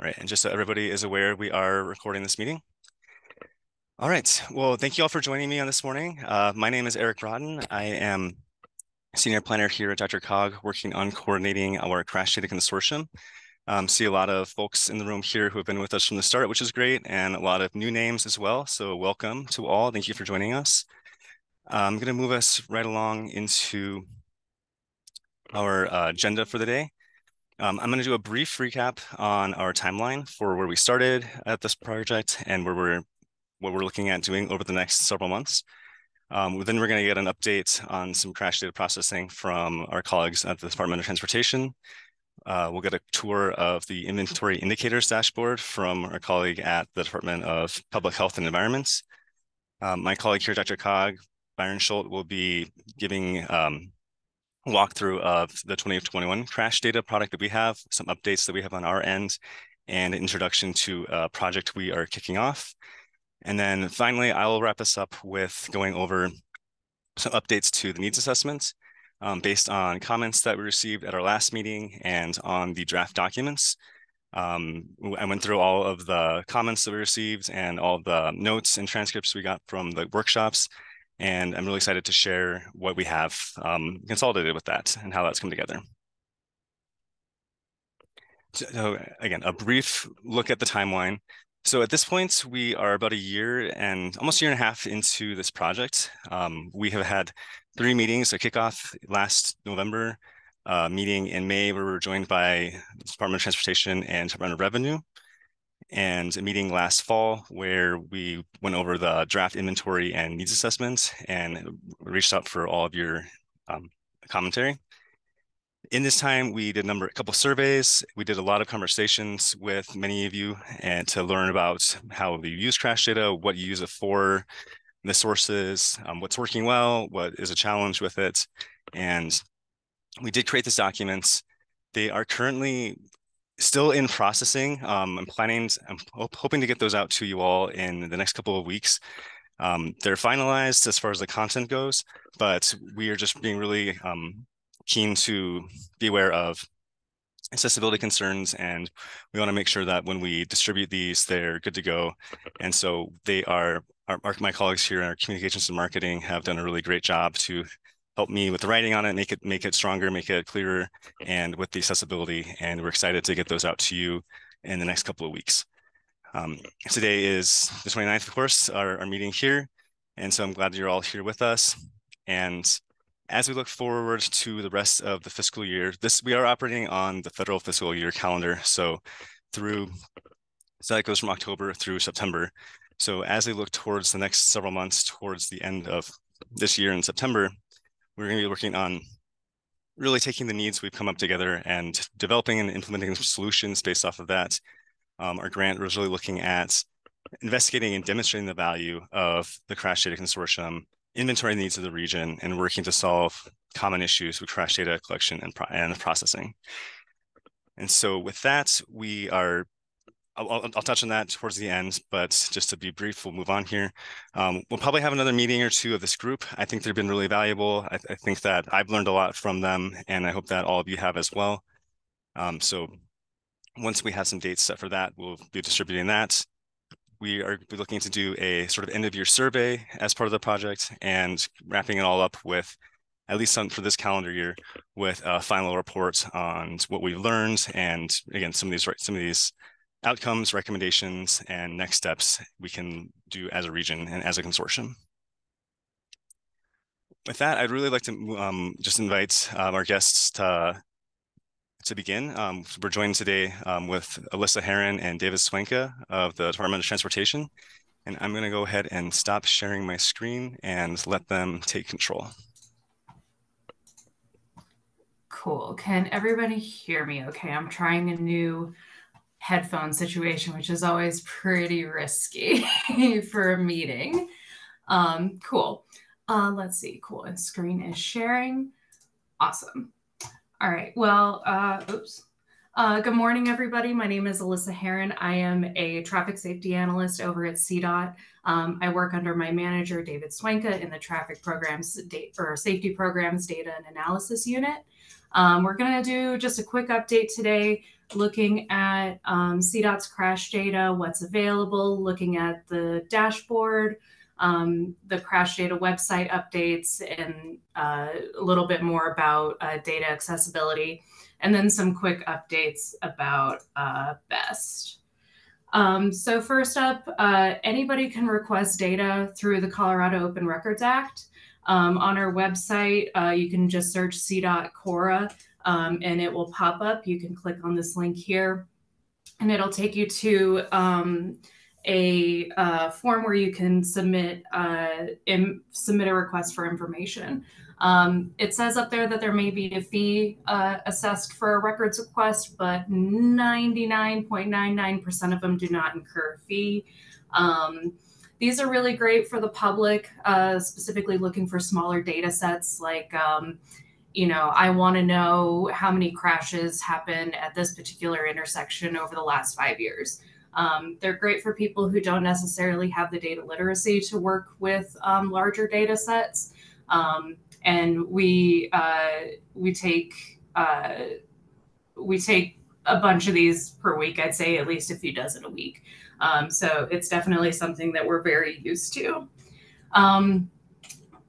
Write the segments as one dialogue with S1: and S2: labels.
S1: All right, and just so everybody is aware, we are recording this meeting. All right, well, thank you all for joining me on this morning. Uh, my name is Eric Broughton. I am senior planner here at DRCOG, working on coordinating our crash data consortium. Um, see a lot of folks in the room here who have been with us from the start, which is great, and a lot of new names as well. So welcome to all. Thank you for joining us. I'm going to move us right along into our uh, agenda for the day. Um, I'm going to do a brief recap on our timeline for where we started at this project and where we're what we're looking at doing over the next several months. Um, then we're going to get an update on some crash data processing from our colleagues at the Department of Transportation. Uh, we'll get a tour of the inventory indicators dashboard from our colleague at the Department of Public Health and Environments. Um, my colleague here, DRCOG, Byron Schultz, will be giving um, walkthrough of the 2021 crash data product that we have, some updates that we have on our end, and an introduction to a project we are kicking off. And then finally, I will wrap us up with going over some updates to the needs assessment um, based on comments that we received at our last meeting and on the draft documents. Um, I went through all of the comments that we received and all the notes and transcripts we got from the workshops. And I'm really excited to share what we have um, consolidated with that and how that's come together. So again, a brief look at the timeline. So at this point, we are about a year and almost a year and a half into this project. Um, we have had three meetings, a kickoff last November, uh, meeting in May where we were joined by the Department of Transportation and Department of Revenue, and a meeting last fall where we went over the draft inventory and needs assessment and reached out for all of your um, commentary in this time, we did a number, a couple surveys. We did a lot of conversations with many of you and to learn about how you use crash data, what you use it for, the sources, um, what's working well, what is a challenge with it. And we did create these documents. They are currently still in processing. Um, I'm planning, I'm hoping to get those out to you all in the next couple of weeks. Um, they're finalized as far as the content goes, but we are just being really um, keen to be aware of accessibility concerns and we want to make sure that when we distribute these they're good to go and so they are our, my colleagues here in our communications and marketing have done a really great job to help me with the writing on it make it make it stronger make it clearer and with the accessibility and we're excited to get those out to you in the next couple of weeks um, today is the 29th of course our, our meeting here and so i'm glad that you're all here with us and as we look forward to the rest of the fiscal year, this we are operating on the federal fiscal year calendar. So through so that goes from October through September. So as we look towards the next several months, towards the end of this year in September, we're going to be working on really taking the needs we've come up together and developing and implementing solutions based off of that. Um, our grant was really looking at investigating and demonstrating the value of the Crash Data Consortium inventory needs of the region and working to solve common issues with crash data collection and, pro and processing. And so with that, we are, I'll, I'll, touch on that towards the end, but just to be brief, we'll move on here. Um, we'll probably have another meeting or two of this group. I think they've been really valuable. I, I, think that I've learned a lot from them, and I hope that all of you have as well. Um, so once we have some dates set for that, we'll be distributing that we are looking to do a sort of end of year survey as part of the project and wrapping it all up with at least some for this calendar year with a final report on what we've learned and again some of these some of these outcomes recommendations and next steps we can do as a region and as a consortium with that i'd really like to um, just invite um, our guests to to begin, um, we're joined today um, with Alyssa Heron and David Swenka of the Department of Transportation. And I'm going to go ahead and stop sharing my screen and let them take control.
S2: Cool. Can everybody hear me okay? I'm trying a new headphone situation, which is always pretty risky for a meeting. Um, cool. Uh, let's see. Cool. And screen is sharing. Awesome. All right. Well, uh, oops. Uh, good morning, everybody. My name is Alyssa Heron. I am a traffic safety analyst over at CDOT. Um, I work under my manager, David Swenka, in the traffic programs or safety programs data and analysis unit. Um, we're going to do just a quick update today, looking at um, CDOT's crash data, what's available, looking at the dashboard, um, the crash data website updates, and uh, a little bit more about uh, data accessibility, and then some quick updates about uh, BEST. Um, so first up, uh, anybody can request data through the Colorado Open Records Act. Um, on our website, uh, you can just search CDOT Cora um, and it will pop up. You can click on this link here and it'll take you to um, a uh, form where you can submit uh, Im- submit a request for information. Um, it says up there that there may be a fee uh, assessed for a records request, but 99.99% of them do not incur a fee. Um, these are really great for the public, uh, specifically looking for smaller data sets. Like, um, you know, I want to know how many crashes happened at this particular intersection over the last five years. Um, they're great for people who don't necessarily have the data literacy to work with um, larger data sets. Um, and we uh, we take uh, we take a bunch of these per week. I'd say at least a few dozen a week. Um, so it's definitely something that we're very used to. Um,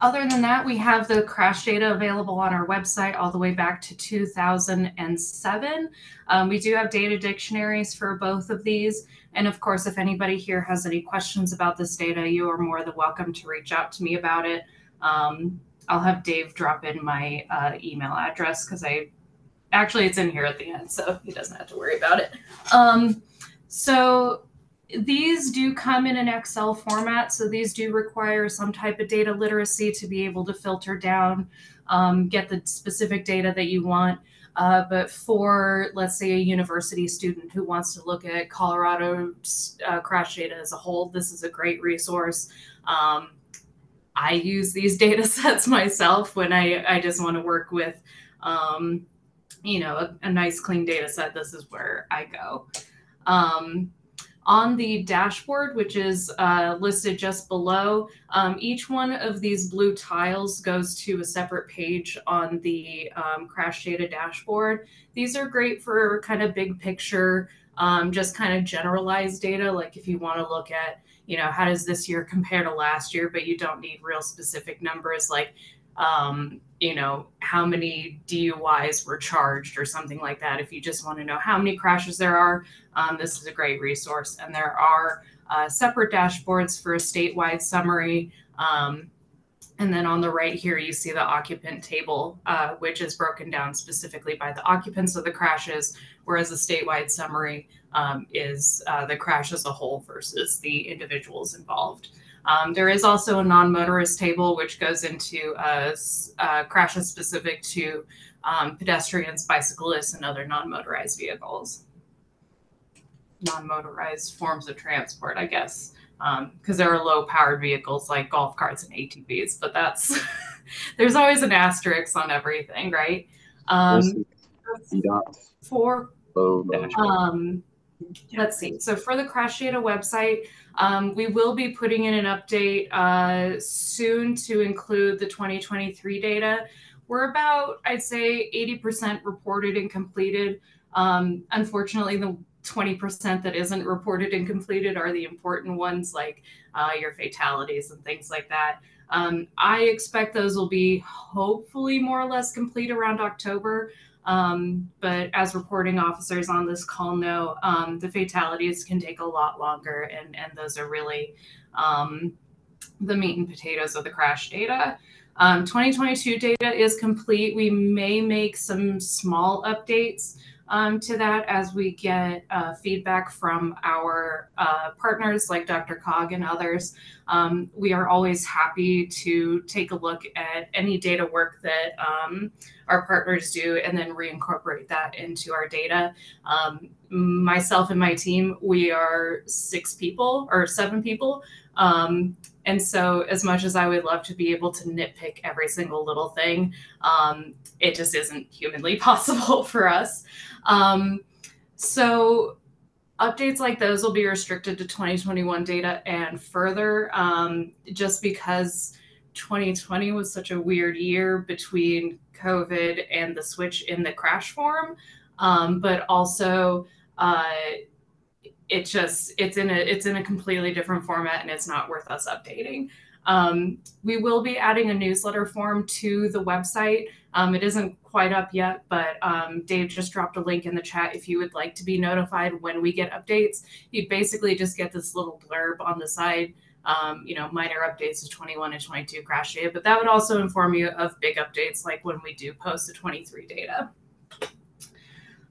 S2: other than that, we have the crash data available on our website all the way back to 2007. Um, we do have data dictionaries for both of these. And of course, if anybody here has any questions about this data, you are more than welcome to reach out to me about it. Um, I'll have Dave drop in my uh, email address because I actually it's in here at the end, so he doesn't have to worry about it. Um, so these do come in an Excel format, so these do require some type of data literacy to be able to filter down, um, get the specific data that you want. Uh, but for, let's say, a university student who wants to look at Colorado uh, crash data as a whole, this is a great resource. Um, I use these data sets myself when I, I just want to work with, um, you know, a, a, nice clean data set. This is where I go. Um, on the dashboard, which is uh, listed just below, um, each one of these blue tiles goes to a separate page on the um, crash data dashboard. These are great for kind of big picture, um, just kind of generalized data. Like if you want to look at, you know, how does this year compare to last year, but you don't need real specific numbers like um, you know, how many DUIs were charged or something like that. If you just want to know how many crashes there are, um, this is a great resource. And there are uh, separate dashboards for a statewide summary. Um, and then on the right here, you see the occupant table, uh, which is broken down specifically by the occupants of the crashes, whereas the statewide summary um, is uh, the crash as a whole versus the individuals involved. Um, there is also a non-motorist table which goes into uh, uh, crashes specific to um, pedestrians, bicyclists, and other non-motorized vehicles. Non-motorized forms of transport, I guess, because um, there are low-powered vehicles like golf carts and ATVs, but that's there's always an asterisk on everything, right? Um, for um, let's see. So for the crash data website, um, we will be putting in an update uh, soon to include the 2023 data. We're about, I'd say, 80% reported and completed. Um, unfortunately, the 20% that isn't reported and completed are the important ones, like uh, your fatalities and things like that. Um, I expect those will be hopefully more or less complete around October. Um, but as reporting officers on this call know, um, the fatalities can take a lot longer, and, and those are really um, the meat and potatoes of the crash data. Um, 2022 data is complete. We may make some small updates um, to that as we get uh, feedback from our uh, partners like DRCOG and others. Um, we are always happy to take a look at any data work that um, our partners do and then reincorporate that into our data. Um, myself and my team, we are six people or seven people. Um, and so, as much as I would love to be able to nitpick every single little thing, um, it just isn't humanly possible for us. Um, so, updates like those will be restricted to 2021 data and further, um, just because 2020 was such a weird year between COVID and the switch in the crash form, um, but also uh, it just it's in a it's in a completely different format and it's not worth us updating. Um, we will be adding a newsletter form to the website. Um, it isn't quite up yet, but um, Dave just dropped a link in the chat if you would like to be notified when we get updates. You basically just get this little blurb on the side um, you know, minor updates to 21 and 22 crash data, but that would also inform you of big updates like when we do post the 23 data.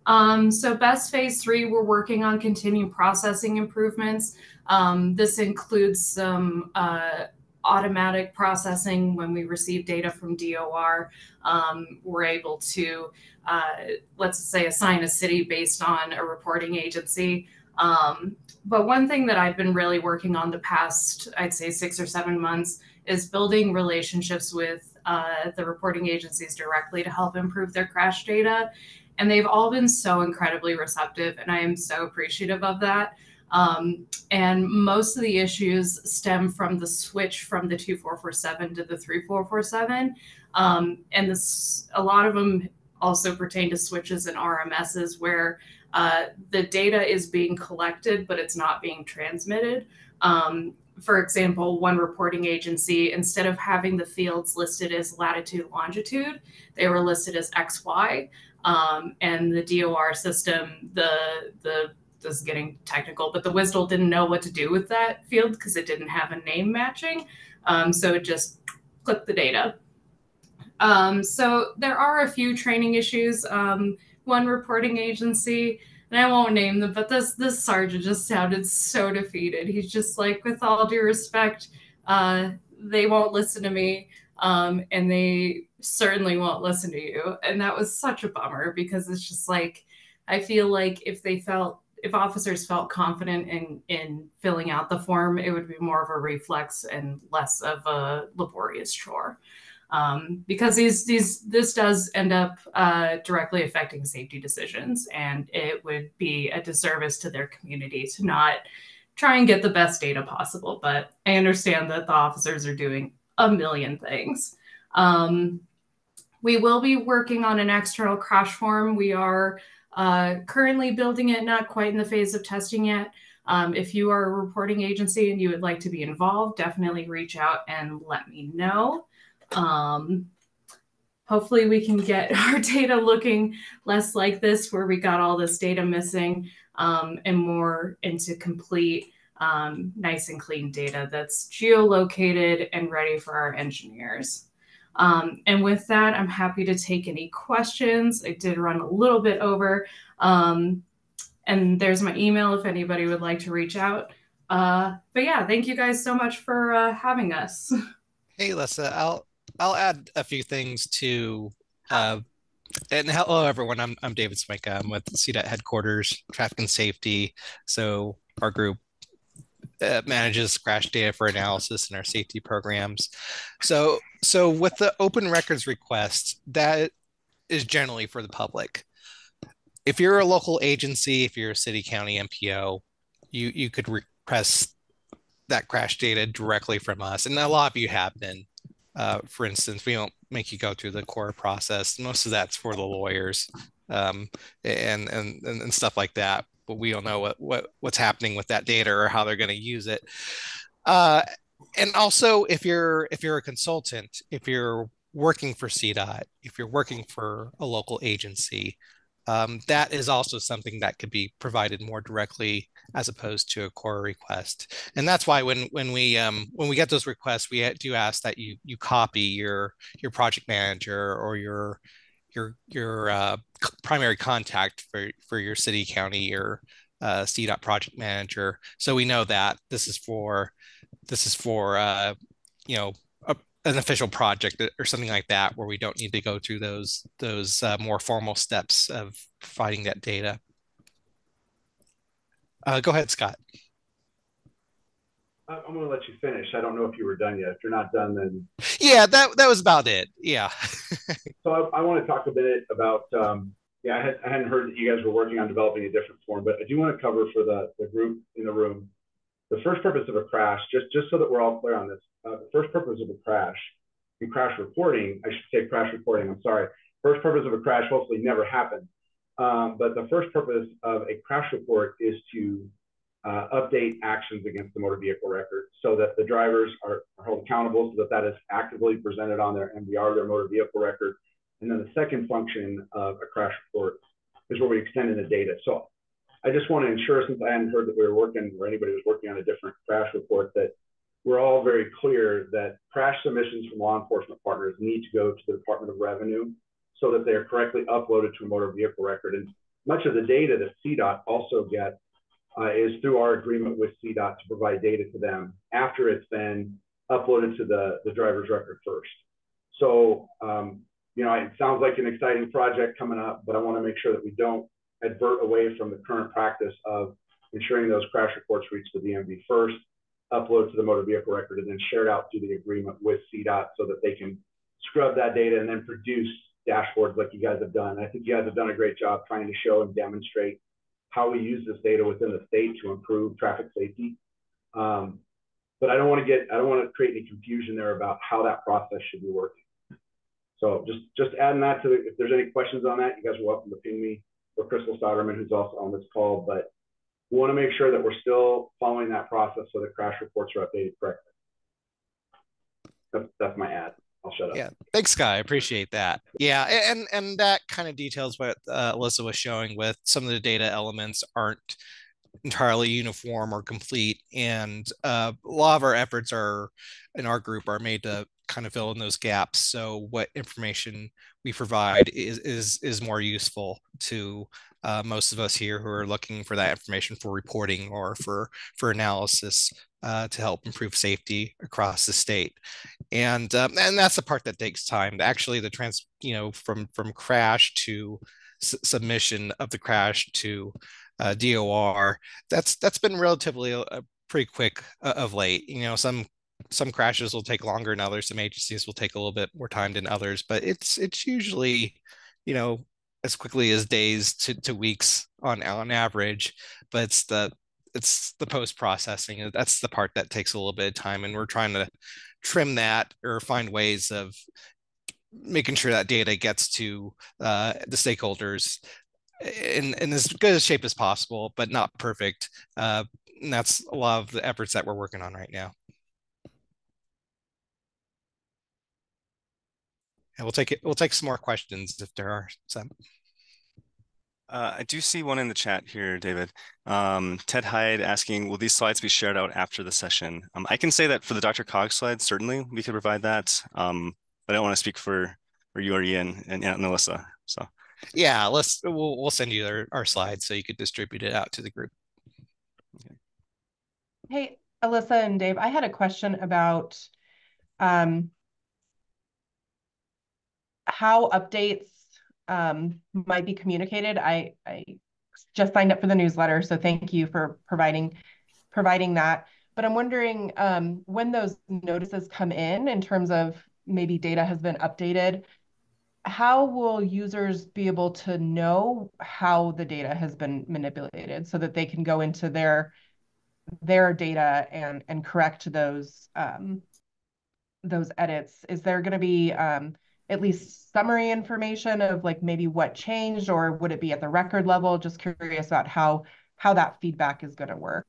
S2: Um, so best phase three, we're working on continued processing improvements. Um, this includes some uh, automatic processing when we receive data from DOR. Um, we're able to, uh, let's say, assign a city based on a reporting agency. Um, but one thing that I've been really working on the past, I'd say six or seven months, is building relationships with uh, the reporting agencies directly to help improve their crash data. And they've all been so incredibly receptive, and I am so appreciative of that. Um, and most of the issues stem from the switch from the 2447 to the 3447. Um, and this, a lot of them also pertain to switches and RMSs where uh, the data is being collected, but it's not being transmitted. Um, for example, one reporting agency, instead of having the fields listed as latitude, longitude, they were listed as XY. Um, and the DOR system, the the this is getting technical, but the WSDL didn't know what to do with that field because it didn't have a name matching. Um, so it just clicked the data. Um, so there are a few training issues. Um, one reporting agency, and I won't name them, but this this sergeant just sounded so defeated. He's just like, with all due respect, uh, they won't listen to me, um, and they certainly won't listen to you. And that was such a bummer because it's just like I feel like if they felt if officers felt confident in in filling out the form, it would be more of a reflex and less of a laborious chore um, because these these this does end up uh, directly affecting safety decisions, and it would be a disservice to their community to not try and get the best data possible. But I understand that the officers are doing a million things. Um, we will be working on an external crash form. We are uh, currently building it, not quite in the phase of testing yet. Um, if you are a reporting agency and you would like to be involved, definitely reach out and let me know. Um, hopefully we can get our data looking less like this where we got all this data missing um, and more into complete um, nice and clean data that's geolocated and ready for our engineers. Um, and with that, I'm happy to take any questions. I did run a little bit over. Um, and there's my email if anybody would like to reach out. Uh, but yeah, thank you guys so much for uh, having us.
S3: Hey, Lessa, I'll I'll add a few things to. Uh, and hello, everyone. I'm I'm David Swenka. I'm with CDOT headquarters, traffic and safety. So our group uh, manages crash data for analysis in our safety programs. So so with the open records request, that is generally for the public. If you're a local agency, if you're a city, county, MPO, you you could request that crash data directly from us, and a lot of you have been. Uh, for instance, we don't make you go through the CORA process. Most of that's for the lawyers um, and, and and stuff like that. But we don't know what, what what's happening with that data or how they're going to use it. Uh, and also, if you're if you're a consultant, if you're working for CDOT, if you're working for a local agency, um, that is also something that could be provided more directly as opposed to a CORA request. And that's why when when we um, when we get those requests, we do ask that you you copy your your project manager or your your your uh, primary contact for for your city, county, or uh, CDOT project manager, so we know that this is for this is for uh, you know an official project or something like that where we don't need to go through those those uh, more formal steps of providing that data. Uh, go ahead, Scott.
S4: I'm going to let you finish. I don't know if you were done yet. If you're not done, then
S3: yeah, that that was about it. Yeah.
S4: so I, I, want to talk a bit about. Um, yeah, I, had, I hadn't heard that you guys were working on developing a different form, but I do want to cover for the the group in the room the first purpose of a crash, just just so that we're all clear on this uh, the first purpose of a crash in crash reporting, I should say crash reporting, I'm sorry. First purpose of a crash hopefully never happens. Um, but the first purpose of a crash report is to uh, update actions against the motor vehicle record so that the drivers are, are, held accountable so that that is actively presented on their MVR, their motor vehicle record. And then the second function of a crash report is where we extend in the data. So I just want to ensure, since I hadn't heard that we were working or anybody was working on a different crash report, that we're all very clear that crash submissions from law enforcement partners need to go to the Department of Revenue so that they are correctly uploaded to a motor vehicle record. And much of the data that CDOT also gets uh, is through our agreement with CDOT to provide data to them after it's been uploaded to the, the driver's record first. So, um, you know, it sounds like an exciting project coming up, but I want to make sure that we don't advert away from the current practice of ensuring those crash reports reach the DMV first, upload to the motor vehicle record, and then shared out through the agreement with CDOT so that they can scrub that data and then produce dashboards like you guys have done. I think you guys have done a great job trying to show and demonstrate how we use this data within the state to improve traffic safety. Um, but I don't want to get, I don't want to create any confusion there about how that process should be working. So just, just adding that to the, if there's any questions on that, you guys are welcome to ping me or Crystal Soderman, who's also on this call, but we want to make sure that we're still following that process so that crash reports are updated correctly. That's, that's my ad. I'll shut up.
S3: Yeah, thanks, Sky. I appreciate that. Yeah, and and that kind of details what uh, Alyssa was showing with some of the data elements aren't entirely uniform or complete, and uh, a lot of our efforts are in our group are made to kind of fill in those gaps. So what information we provide is is is more useful to uh, most of us here who are looking for that information for reporting or for for analysis uh, to help improve safety across the state. And um, and that's the part that takes time. Actually, the trans you know from from crash to submission of the crash to uh, DOR, that's that's been relatively uh, pretty quick uh, of late. You know, some some crashes will take longer than others. Some agencies will take a little bit more time than others, but it's it's usually, you know, as quickly as days to, to weeks on on average. But it's the it's the post processing that's the part that takes a little bit of time, and we're trying to trim that or find ways of making sure that data gets to uh, the stakeholders in, in as good a shape as possible, but not perfect. Uh, and that's a lot of the efforts that we're working on right now. And we'll take it. We'll take some more questions if there are some.
S1: Uh, I do see one in the chat here, David. Um, Ted Hyde asking, will these slides be shared out after the session? Um, I can say that for the DRCOG slides, certainly we could provide that. Um, but I don't want to speak for, for you or Ian and, and Melissa. So
S3: yeah, let's we'll, we'll send you our, our slides so you could distribute it out to the group.
S5: Okay. Hey, Alyssa and Dave, I had a question about um, how updates um, might be communicated. I, I just signed up for the newsletter, so thank you for providing providing that. But I'm wondering um, when those notices come in, in terms of maybe data has been updated, how will users be able to know how the data has been manipulated so that they can go into their their data and and correct those um, those edits? Is there going to be um, at least summary information of like maybe what changed or would it be at the record level? Just curious about how how that feedback is going to work.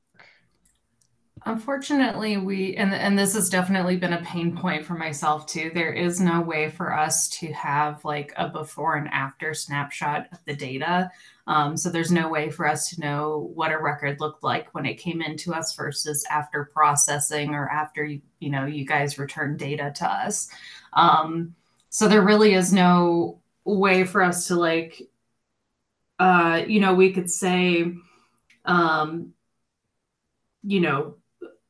S2: Unfortunately, we and and this has definitely been a pain point for myself too. There is no way for us to have like a before and after snapshot of the data. Um, so there's no way for us to know what a record looked like when it came into us versus after processing or after you, know you guys returned data to us. Um, so there really is no way for us to like, uh, you know, we could say, um, you know,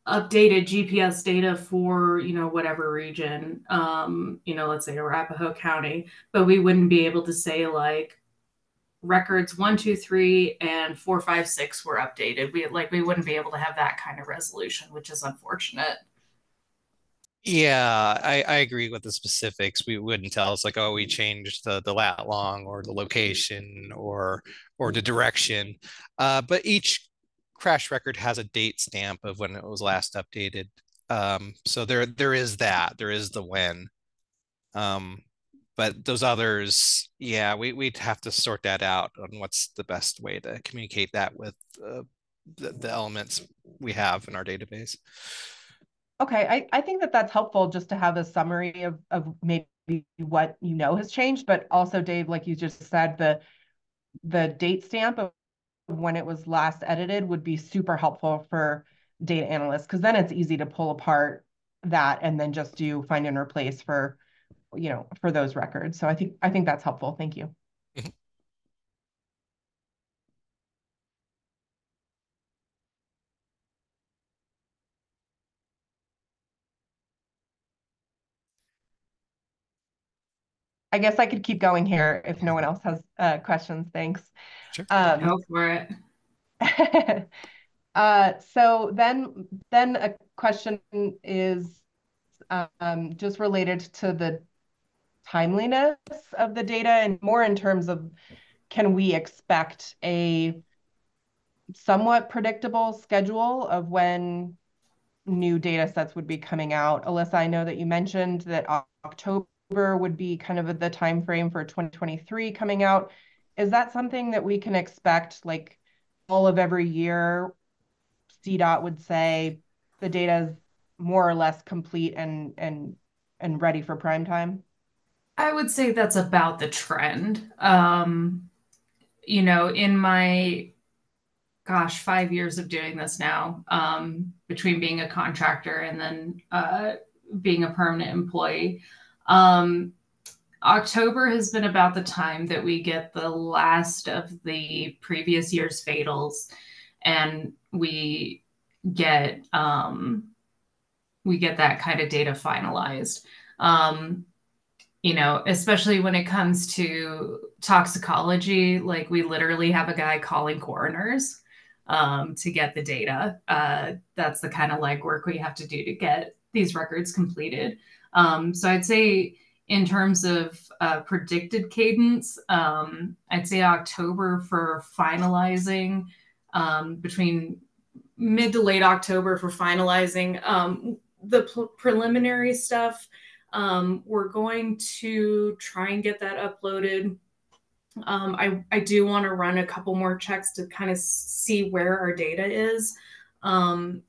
S2: updated GPS data for, you know, whatever region, um, you know, let's say Arapahoe County, but we wouldn't be able to say like records one, two, three, and four, five, six were updated. We like we wouldn't be able to have that kind of resolution, which is unfortunate.
S3: Yeah, I, I agree with the specifics. We wouldn't tell us like, oh, we changed the the lat long or the location or or the direction. Uh, but each crash record has a date stamp of when it was last updated. Um, so there there is that. There is the when. Um, but those others, yeah, we we'd have to sort that out on what's the best way to communicate that with uh, the, the elements we have in our database.
S5: Okay, I, I think that that's helpful just to have a summary of, of maybe what you know has changed, but also Dave, like you just said, the the date stamp of when it was last edited would be super helpful for data analysts because then it's easy to pull apart that and then just do find and replace for you know for those records. So I think I think that's helpful. Thank you. I guess I could keep going here if no one else has uh, questions. Thanks.
S2: Sure. Um, Go for
S5: it. uh, so then, then a question is um, just related to the timeliness of the data and more in terms of can we expect a somewhat predictable schedule of when new data sets would be coming out. Alyssa, I know that you mentioned that October would be kind of the time frame for 2023 coming out. Is that something that we can expect like all of every year? CDOT would say the data is more or less complete and and and ready for prime time?
S2: I would say that's about the trend. Um, you know, in my gosh, five years of doing this now, um, between being a contractor and then uh, being a permanent employee, um, October has been about the time that we get the last of the previous year's fatals, and we get um, we get that kind of data finalized. Um, you know, especially when it comes to toxicology, like we literally have a guy calling coroners um, to get the data. Uh, that's the kind of legwork we have to do to get these records completed. Um, so I'd say in terms of uh, predicted cadence, um, I'd say October for finalizing um, between mid to late October for finalizing um, the preliminary stuff. Um, we're going to try and get that uploaded. Um, I, I do want to run a couple more checks to kind of see where our data is. Um,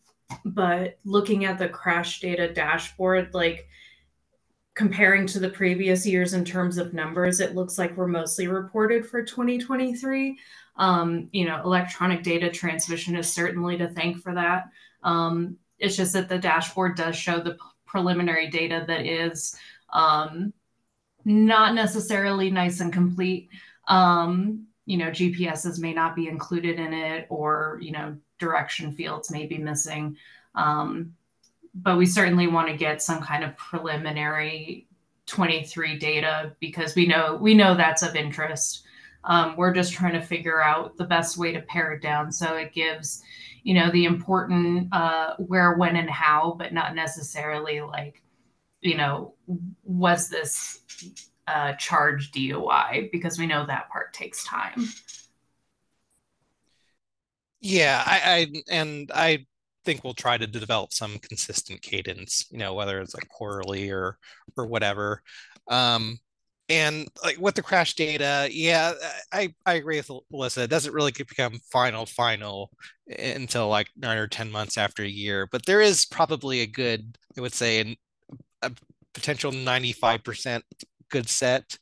S2: but looking at the crash data dashboard, like comparing to the previous years in terms of numbers, it looks like we're mostly reported for 2023. Um, you know, electronic data transmission is certainly to thank for that. Um, it's just that the dashboard does show the preliminary data that is um, not necessarily nice and complete. Um, you know, GPSs may not be included in it, or you know, direction fields may be missing. Um, but we certainly want to get some kind of preliminary 23 data because we know we know that's of interest. Um, we're just trying to figure out the best way to pare it down so it gives, you know, the important uh, where, when, and how, but not necessarily like, you know, was this uh, charge DOI because we know that part takes time.
S3: Yeah, I, I and I think we'll try to develop some consistent cadence, you know, whether it's like quarterly or or whatever. Um, and like with the crash data, yeah, I, I agree with Alyssa. It doesn't really become final final until like nine or ten months after a year. But there is probably a good, I would say, an, a potential ninety five percent good set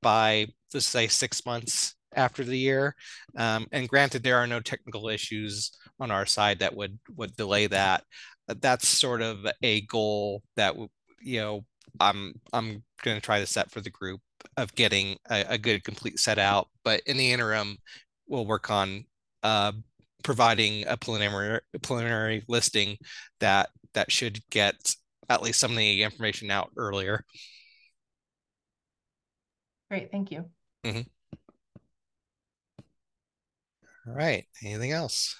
S3: by let's say six months after the year. Um, and granted, there are no technical issues on our side that would would delay that. That's sort of a goal that you know I'm I'm going to try to set for the group of getting a, a, good complete set out. But in the interim, we'll work on uh, providing a preliminary preliminary listing that that should get at least some of the information out earlier.
S5: Great, thank you. Mm -hmm.
S3: All right. Anything else?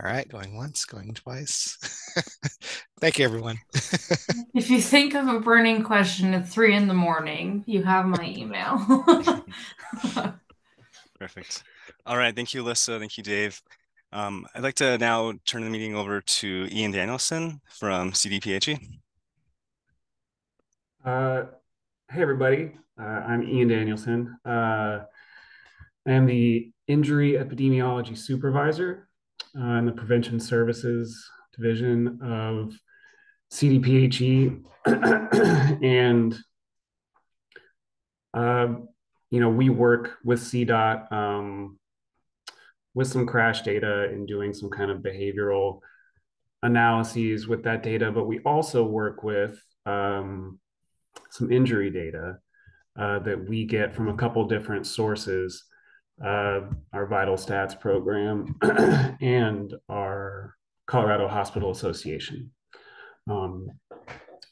S3: All right, going once, going twice. Thank you, everyone.
S2: if you think of a burning question at three in the morning, you have my email.
S1: Perfect. All right. Thank you, Alyssa. Thank you, Dave. Um, I'd like to now turn the meeting over to Ian Danielson from CDPHE.
S6: Uh, hey, everybody. Uh, I'm Ian Danielson. Uh, I am the Injury Epidemiology Supervisor uh, in the Prevention Services Division of CDPHE. and, uh, you know, we work with CDOT um, with some crash data and doing some kind of behavioral analyses with that data, but we also work with um, some injury data uh, that we get from a couple different sources, uh, our Vital Stats program and our Colorado Hospital Association. Um,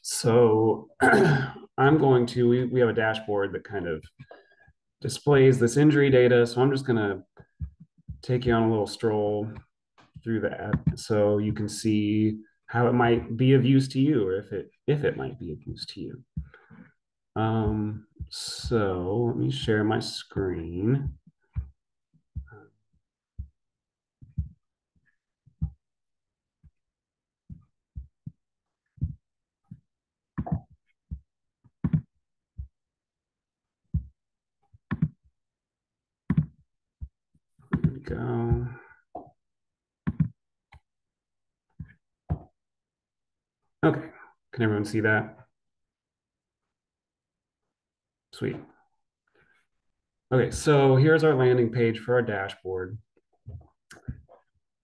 S6: so I'm going to, we, we have a dashboard that kind of displays this injury data. So I'm just going to take you on a little stroll through that so you can see how it might be of use to you or if it if it might be of use to you. Um, so let me share my screen. Go. Okay, can everyone see that? Sweet. Okay, so here's our landing page for our dashboard.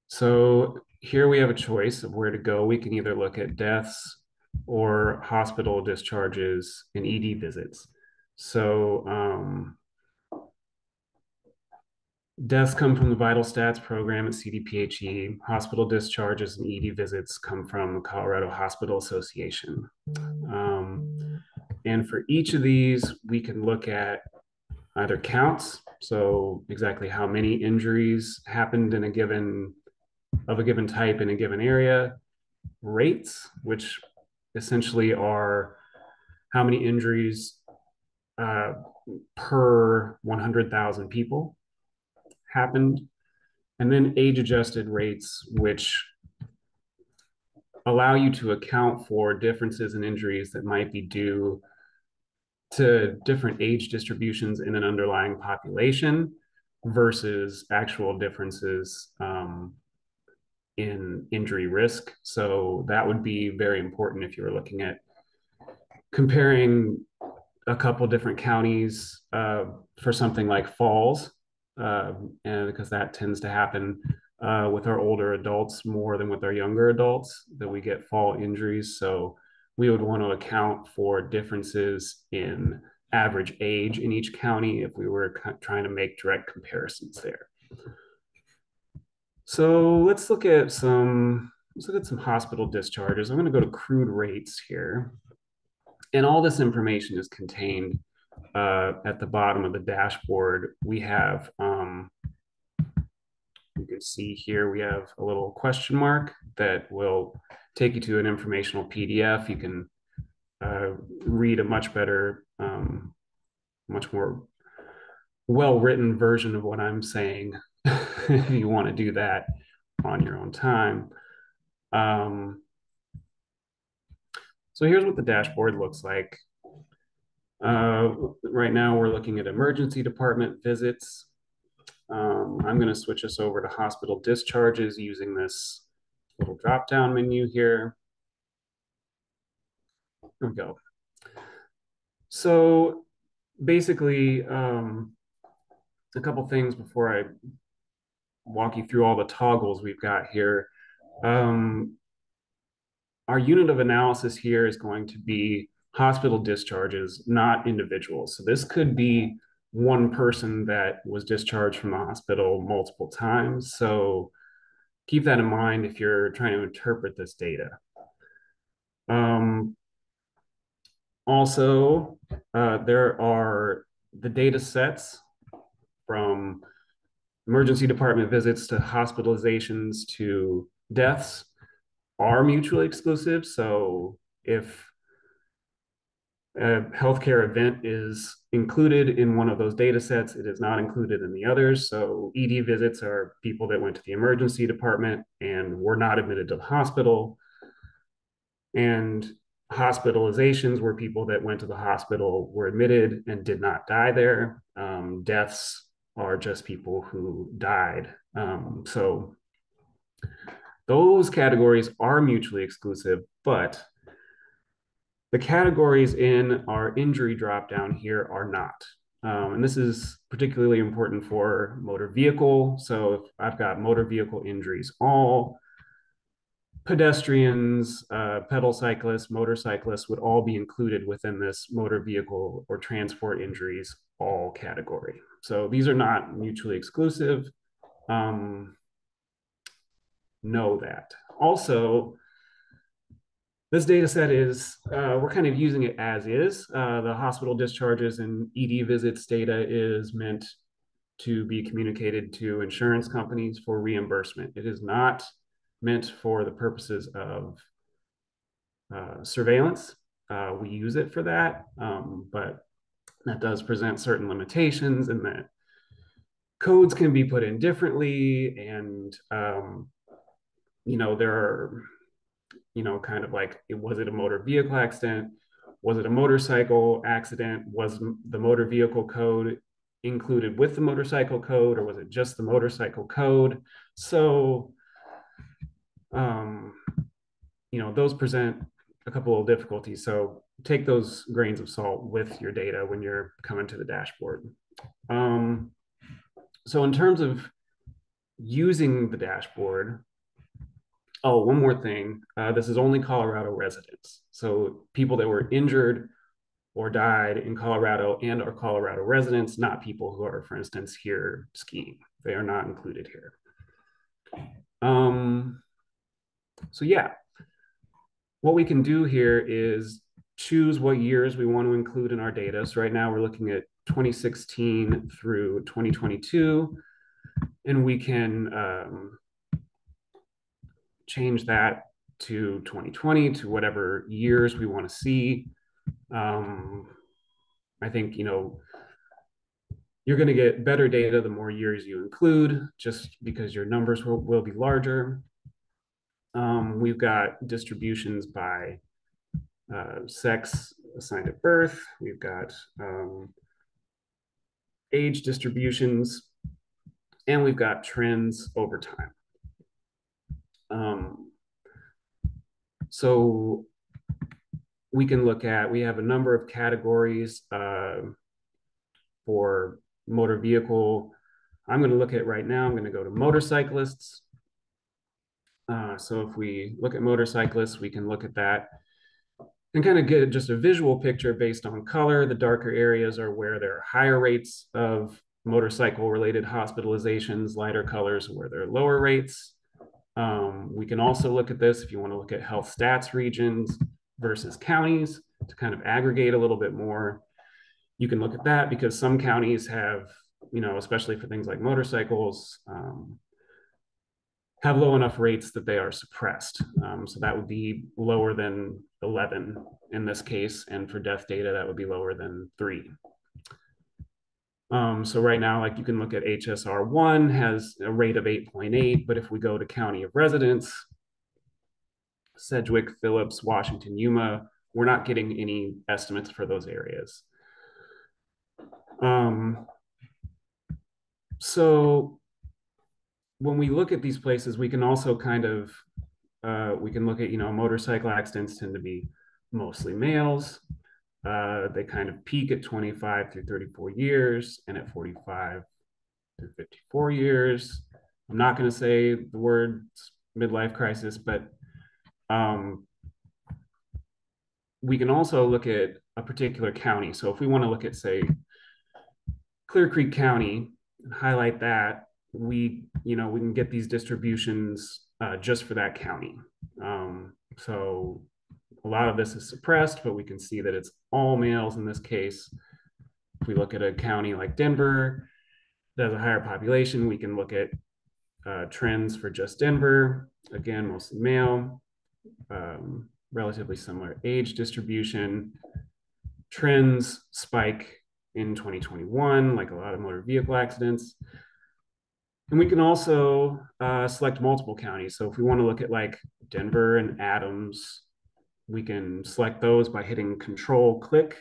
S6: So here we have a choice of where to go. We can either look at deaths or hospital discharges and ED visits. So um, deaths come from the Vital Stats program at CDPHE. Hospital discharges and ED visits come from the Colorado Hospital Association. Um, and for each of these, we can look at either counts, so exactly how many injuries happened in a given of a given type in a given area, rates, which essentially are how many injuries uh, per 100,000 people happened, and then age adjusted rates, which allow you to account for differences in injuries that might be due to different age distributions in an underlying population versus actual differences um, in injury risk. So that would be very important if you were looking at comparing a couple different counties uh, for something like falls, and because that tends to happen uh, with our older adults more than with our younger adults, that we get fall injuries. So we would want to account for differences in average age in each county if we were trying to make direct comparisons there. So let's look at some let's look at some hospital discharges. I'm going to go to crude rates here. And all this information is contained uh, at the bottom of the dashboard. We have, um, you can see here, we have a little question mark that will take you to an informational PDF. You can uh, read a much better, um, much more well-written version of what I'm saying if you want to do that on your own time. Um, so here's what the dashboard looks like. Uh, right now we're looking at emergency department visits. Um, I'm going to switch us over to hospital discharges using this little drop down menu here. There we go. So basically, um, a couple things before I walk you through all the toggles we've got here. Um, our unit of analysis here is going to be hospital discharges, not individuals. So this could be one person that was discharged from the hospital multiple times. So keep that in mind if you're trying to interpret this data. Um, also, uh, there are the data sets from emergency department visits to hospitalizations to deaths are mutually exclusive. So if a healthcare event is included in one of those data sets. It is not included in the others. So ED visits are people that went to the emergency department and were not admitted to the hospital. And hospitalizations were people that went to the hospital, were admitted and did not die there. Um, deaths are just people who died. Um, so those categories are mutually exclusive, but the categories in our injury drop down here are not. Um, and this is particularly important for motor vehicle. So if I've got motor vehicle injuries, all pedestrians, uh, pedal cyclists, motorcyclists would all be included within this motor vehicle or transport injuries all category. So these are not mutually exclusive. Um, know that. Also, this data set is, uh, we're kind of using it as is. Uh, the hospital discharges and ED visits data is meant to be communicated to insurance companies for reimbursement. It is not meant for the purposes of uh, surveillance. Uh, we use it for that, um, but that does present certain limitations and that codes can be put in differently and um, you know there are you know, kind of like, was it a motor vehicle accident? Was it a motorcycle accident? Was the motor vehicle code included with the motorcycle code or was it just the motorcycle code? So, um, you know, those present a couple of difficulties. So take those grains of salt with your data when you're coming to the dashboard. Um, so in terms of using the dashboard, Oh, one more thing. Uh, this is only Colorado residents. So people that were injured or died in Colorado and are Colorado residents, not people who are, for instance, here skiing. They are not included here. Um, so yeah, what we can do here is choose what years we want to include in our data. So right now we're looking at 2016 through 2022, and we can um, change that to 2020 to whatever years we want to see. Um, I think, you know, you're going to get better data the more years you include, just because your numbers will, will be larger. Um, we've got distributions by uh, sex assigned at birth. We've got um, age distributions, and we've got trends over time. Um, so we can look at, we have a number of categories uh, for motor vehicle. I'm going to look at right now, I'm going to go to motorcyclists. Uh, so if we look at motorcyclists, we can look at that and kind of get just a visual picture based on color. The darker areas are where there are higher rates of motorcycle related hospitalizations, lighter colors where there are lower rates. Um, we can also look at this if you want to look at health stats regions versus counties to kind of aggregate a little bit more. You can look at that because some counties have, you know, especially for things like motorcycles, um, have low enough rates that they are suppressed. Um, so that would be lower than 11 in this case. And for death data, that would be lower than three. Um, so right now, like you can look at HSR1 has a rate of 8.8, but if we go to county of residence, Sedgwick, Phillips, Washington, Yuma, we're not getting any estimates for those areas. Um, so when we look at these places, we can also kind of, uh, we can look at, you know, motorcycle accidents tend to be mostly males. Uh, they kind of peak at 25 through 34 years and at 45 through 54 years. I'm not going to say the word midlife crisis, but um, we can also look at a particular county. So if we want to look at, say, Clear Creek County and highlight that, we, you know, we can get these distributions uh, just for that county. Um, so a lot of this is suppressed, but we can see that it's all males in this case. If we look at a county like Denver that has a higher population, we can look at uh, trends for just Denver. Again, mostly male, um, relatively similar age distribution. trends spike in 2021, like a lot of motor vehicle accidents. And we can also uh, select multiple counties. So if we want to look at like Denver and Adams, we can select those by hitting control click.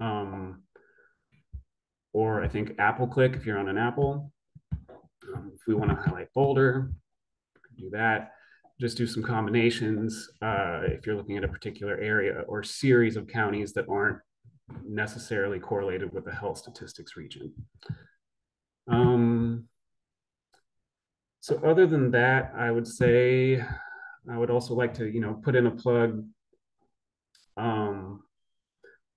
S6: Um, or I think Apple click if you're on an Apple. Um, if we want to highlight Boulder, do that. Just do some combinations uh, if you're looking at a particular area or series of counties that aren't necessarily correlated with the health statistics region. Um, so other than that, I would say I would also like to, you know, put in a plug um,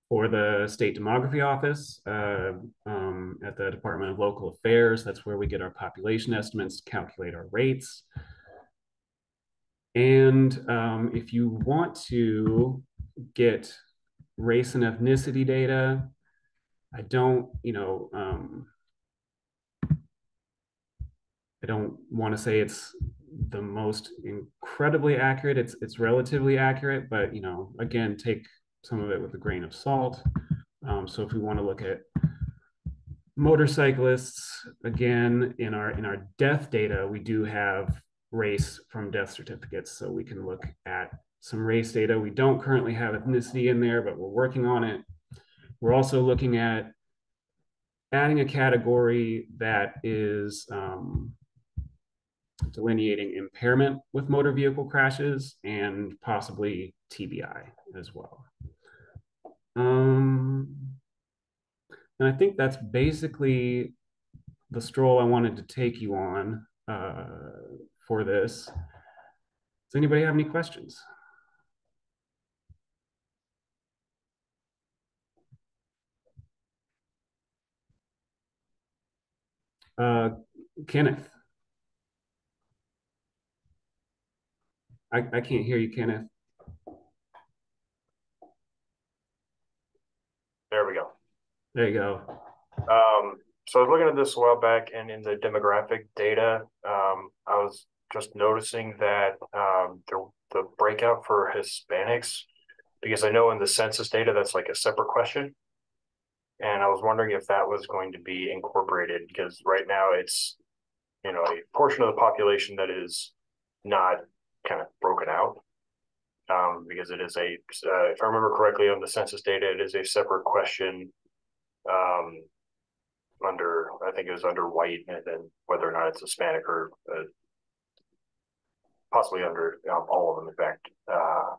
S6: for the state demography office uh, um, at the Department of Local Affairs. That's where we get our population estimates calculate our rates. And um, if you want to get race and ethnicity data, I don't, you know, um, I don't want to say it's the most incredibly accurate. It's it's relatively accurate, but you know, again, take some of it with a grain of salt. Um, so if we want to look at motorcyclists, again, in our in our death data, we do have race from death certificates. So we can look at some race data. We don't currently have ethnicity in there, but we're working on it. We're also looking at adding a category that is um, delineating impairment with motor vehicle crashes and possibly TBI as well. Um, and I think that's basically the stroll I wanted to take you on uh, for this. Does anybody have any questions? Uh, Kenneth. I, I can't hear you, Kenneth.
S7: There we go.
S6: There you go.
S7: Um, so I was looking at this a while back and in the demographic data, um, I was just noticing that um, the, the breakout for Hispanics, because I know in the census data, that's like a separate question. And I was wondering if that was going to be incorporated because right now it's, you know, a portion of the population that is not kind of broken out. Um, because it is a, uh, if I remember correctly on the census data, it is a separate question um, under, I think it was under white and then whether or not it's Hispanic or uh, possibly under um, all of them, in fact. Uh,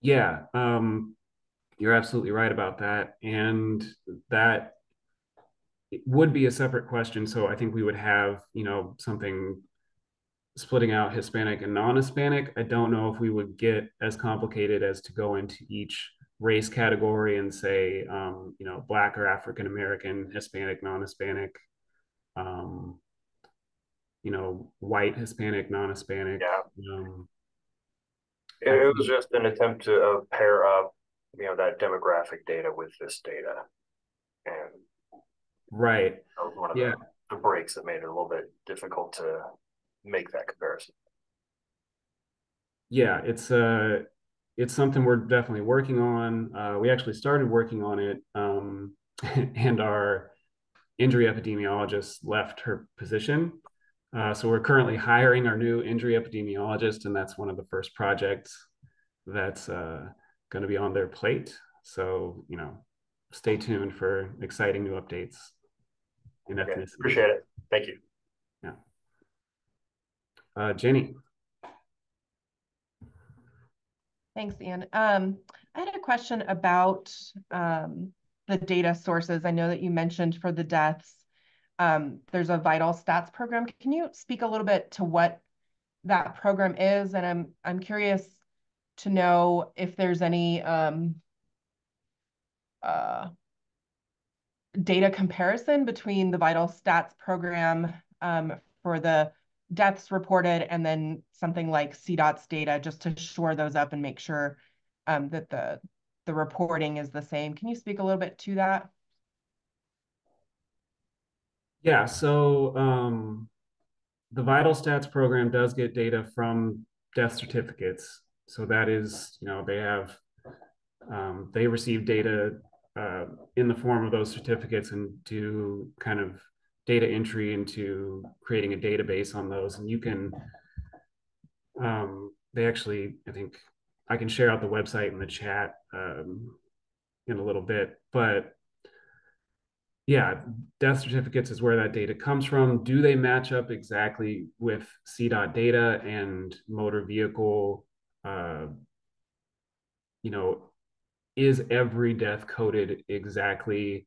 S6: yeah, um, you're absolutely right about that. And that would be a separate question. So I think we would have, you know, something splitting out Hispanic and non-Hispanic. I don't know if we would get as complicated as to go into each race category and say, um, you know, Black or African American, Hispanic, non-Hispanic, um, you know, white, Hispanic, non-Hispanic.
S7: Yeah.
S6: Um,
S7: it, it, was just an attempt to uh, pair up, you know, that demographic data with this data, and
S6: right.
S7: That was one of
S6: yeah.
S7: the, the breaks that made it a little bit difficult to make that comparison.
S6: Yeah, it's uh it's something we're definitely working on. Uh, we actually started working on it, um, and our injury epidemiologist left her position. Uh, so we're currently hiring our new injury epidemiologist, and that's one of the first projects that's uh, going to be on their plate. So you know, stay tuned for exciting new updates in
S7: okay, ethnicity. Appreciate it. Thank you.
S6: Uh, Jenny.
S5: Thanks, Ian. Um, I had a question about um, the data sources. I know that you mentioned for the deaths, um, there's a vital stats program. Can you speak a little bit to what that program is? And I'm I'm curious to know if there's any um, uh, data comparison between the vital stats program um, for the deaths reported and then something like CDOT's data just to shore those up and make sure um, that the the reporting is the same. Can you speak a little bit to that?
S6: Yeah, so um, the Vital Stats program does get data from death certificates. So that is, you know, they have um, they receive data uh, in the form of those certificates and do kind of data entry into creating a database on those. And you can, um, they actually, I think I can share out the website in the chat um, in a little bit, but yeah, death certificates is where that data comes from. Do they match up exactly with CDOT data and motor vehicle? Uh, you know, is every death coded exactly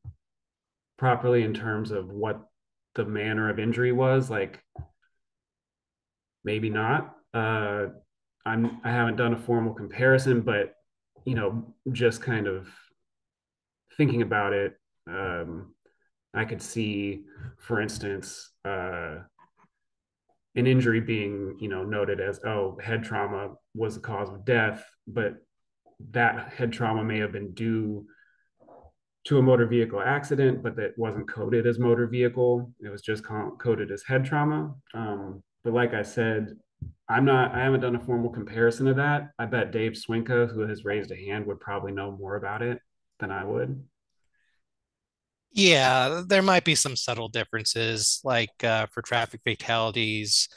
S6: properly in terms of what the manner of injury was? Like, maybe not. Uh, I'm I haven't done a formal comparison, but you know, just kind of thinking about it. Um, I could see, for instance, uh, an injury being, you know, noted as, oh, head trauma was the cause of death, but that head trauma may have been due to a motor vehicle accident, but that wasn't coded as motor vehicle. It was just coded as head trauma. Um, but like I said, I'm not, I haven't done a formal comparison of that. I bet Dave Swenka, who has raised a hand, would probably know more about it than I would.
S3: Yeah, there might be some subtle differences, like uh, for traffic fatalities,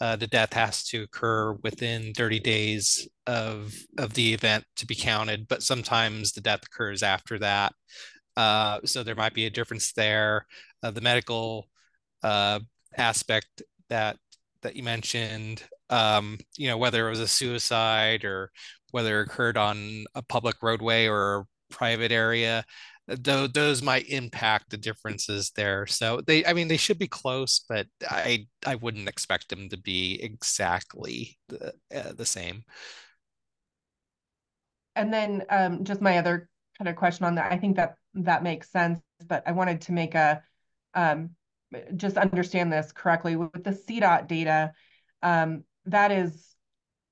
S3: uh, the death has to occur within 30 days of of the event to be counted, but sometimes the death occurs after that. Uh, so there might be a difference there. Uh, the medical uh, aspect that that you mentioned, um, you know, whether it was a suicide or whether it occurred on a public roadway or a private area, though those might impact the differences there. So they, I mean, they should be close, but I I wouldn't expect them to be exactly the uh, the same.
S5: And then um, just my other kind of question on that, I think that that makes sense, but I wanted to make a um, just understand this correctly with the CDOT data. Um, that is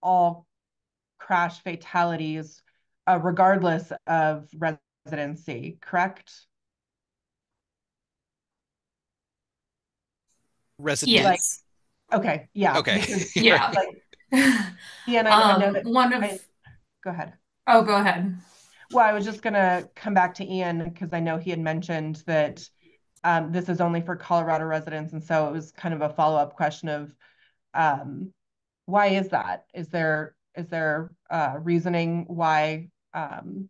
S5: all crash fatalities, uh, regardless of residency, correct?
S3: Resident.
S2: Yes.
S5: Like, okay. Yeah.
S3: Okay.
S5: Because,
S2: yeah.
S5: Like, yeah. And I, I know
S2: Um,
S5: that.
S2: one of
S5: I- go ahead.
S2: oh, go ahead.
S5: Well, I was just gonna come back to Ian because I know he had mentioned that um, this is only for Colorado residents, and so it was kind of a follow-up question of um, why is that? Is there is there uh, reasoning why um,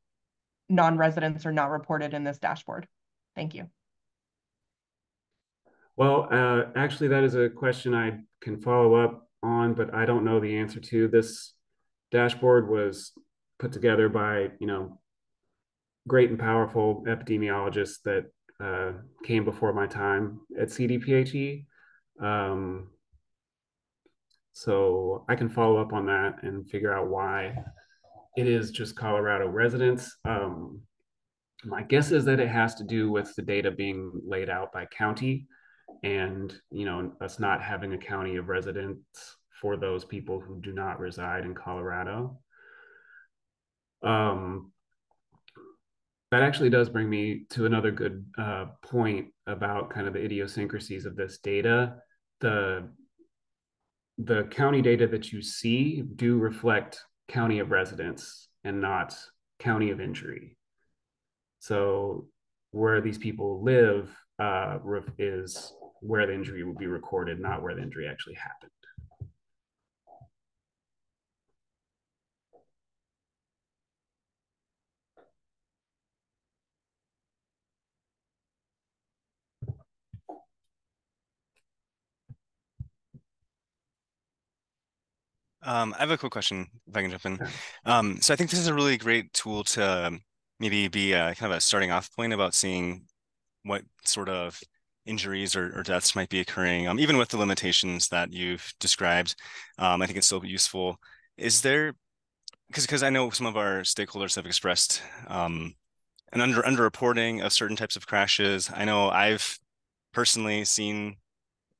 S5: non-residents are not reported in this dashboard? Thank you.
S6: Well, uh, actually, that is a question I can follow up on, but I don't know the answer to. This dashboard was put together by, you know, great and powerful epidemiologists that uh, came before my time at CDPHE. Um, so I can follow up on that and figure out why it is just Colorado residents. Um, my guess is that it has to do with the data being laid out by county and you know us not having a county of residents for those people who do not reside in colorado um, that actually does bring me to another good uh, point about kind of the idiosyncrasies of this data the the county data that you see do reflect county of residence and not county of injury so where these people live uh, is where the injury will be recorded, not where the injury actually happened.
S1: Um, I have a quick question, if I can jump in. Um, so I think this is a really great tool to um, maybe be a, kind of a starting off point about seeing what sort of injuries or, or deaths might be occurring, um, even with the limitations that you've described. Um, I think it's still useful. Is there, because because I know some of our stakeholders have expressed um, an under underreporting of certain types of crashes. I know I've personally seen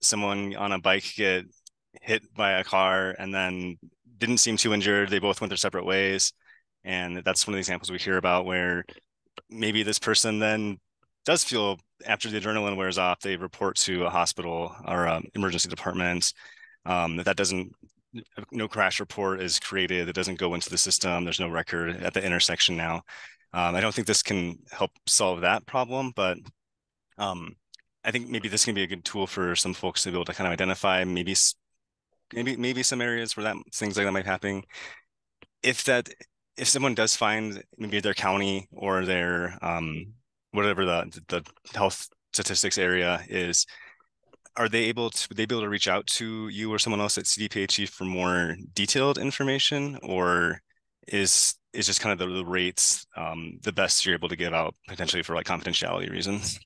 S1: someone on a bike get hit by a car and then didn't seem too injured. They both went their separate ways. And that's one of the examples we hear about where maybe this person then does feel after the adrenaline wears off, they report to a hospital or um, emergency department. Um, that that doesn't no crash report is created. It doesn't go into the system. There's no record at the intersection now. Um, I don't think this can help solve that problem, but um, I think maybe this can be a good tool for some folks to be able to kind of identify maybe maybe maybe some areas where that things like that might happen. If that if someone does find maybe their county or their um, whatever the the health statistics area is, are they able to they be able to reach out to you or someone else at CDPHE for more detailed information, or is is just kind of the, the rates um, the best you're able to give out potentially for like confidentiality reasons?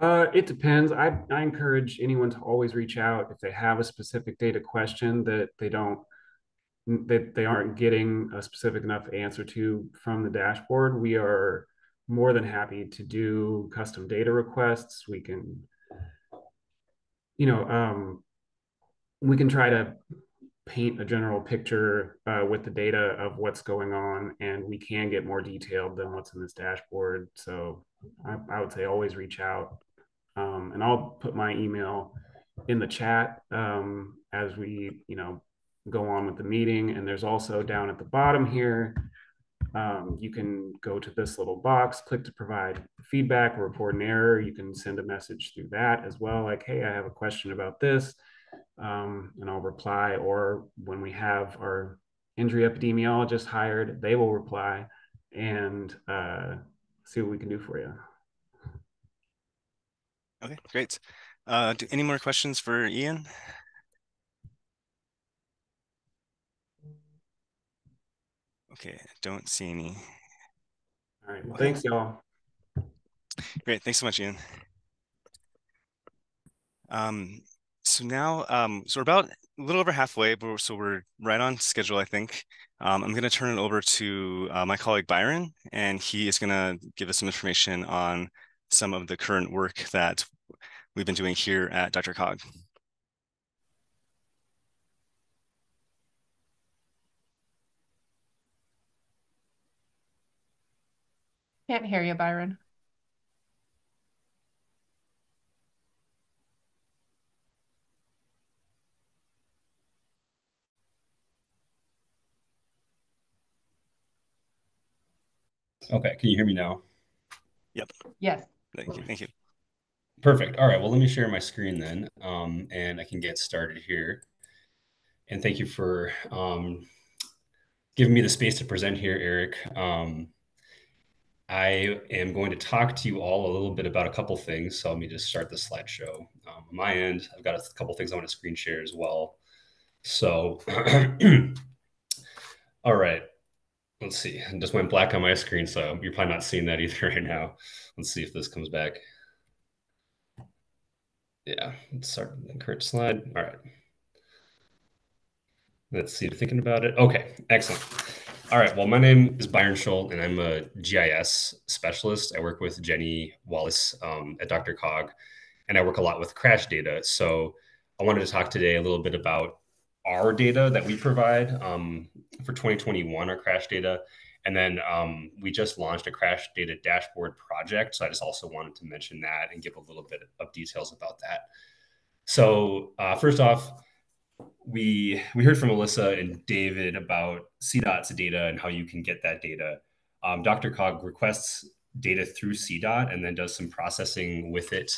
S6: Uh, it depends. I, I encourage anyone to always reach out if they have a specific data question that they don't that they aren't getting a specific enough answer to from the dashboard. We are more than happy to do custom data requests. We can, you know, um, we can try to paint a general picture uh, with the data of what's going on, and we can get more detailed than what's in this dashboard. So I, I would say always reach out. Um, and I'll put my email in the chat um, as we, you know, go on with the meeting. And there's also down at the bottom here, um, you can go to this little box, click to provide feedback or report an error. You can send a message through that as well, like, hey, I have a question about this, um, and I'll reply. Or when we have our injury epidemiologist hired, they will reply and uh, see what we can do for you.
S1: Okay, great. Uh, do any more questions for Ian? Okay, don't see any.
S6: All right, well, thanks y'all.
S1: Great, thanks so much, Ian. Um, so now, um, so we're about a little over halfway, but so we're right on schedule, I think. Um, I'm going to turn it over to uh, my colleague Byron, and he is going to give us some information on some of the current work that we've been doing here at DRCOG.
S5: Can't hear you, Byron.
S8: Okay, can you hear me now?
S1: Yep.
S5: Yes.
S1: Thank you. Thank you.
S8: Perfect. All right. Well, let me share my screen then, um, and I can get started here. And thank you for um, giving me the space to present here, Eric. Um, I am going to talk to you all a little bit about a couple things. So let me just start the slideshow. Um, on my end, I've got a couple things I want to screen share as well. So, all right. Let's see. I just went black on my screen, so you're probably not seeing that either right now. Let's see if this comes back. Yeah, let's start the current slide. All right. Let's see, thinking about it. Okay, excellent. All right, well, my name is Byron Schult, and I'm a GIS specialist. I work with Jenny Wallace um, at DRCOG, and I work a lot with crash data. So I wanted to talk today a little bit about our data that we provide um, for 2021, our crash data. And then um, we just launched a crash data dashboard project. So I just also wanted to mention that and give a little bit of details about that. So uh, first off, we we heard from Alyssa and David about CDOT's data and how you can get that data. Um, DRCOG requests data through CDOT and then does some processing with it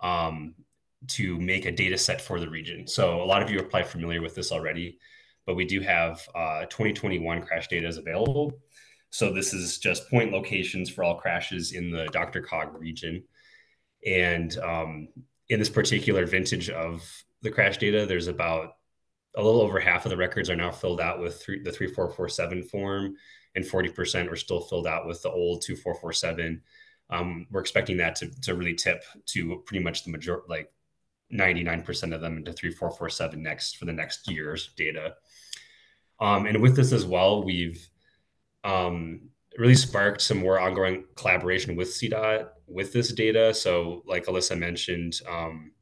S8: um, to make a data set for the region. So a lot of you are probably familiar with this already, but we do have uh, 2021 crash data is available. So this is just point locations for all crashes in the DRCOG region. And um, in this particular vintage of the crash data, there's about a little over half of the records are now filled out with three, the 3447 form and 40% are still filled out with the old 2447. Um, we're expecting that to, to really tip to pretty much the major, like 99% of them into 3447 next for the next year's data. Um, and with this as well, we've um, really sparked some more ongoing collaboration with CDOT with this data. So, like Alyssa mentioned, um,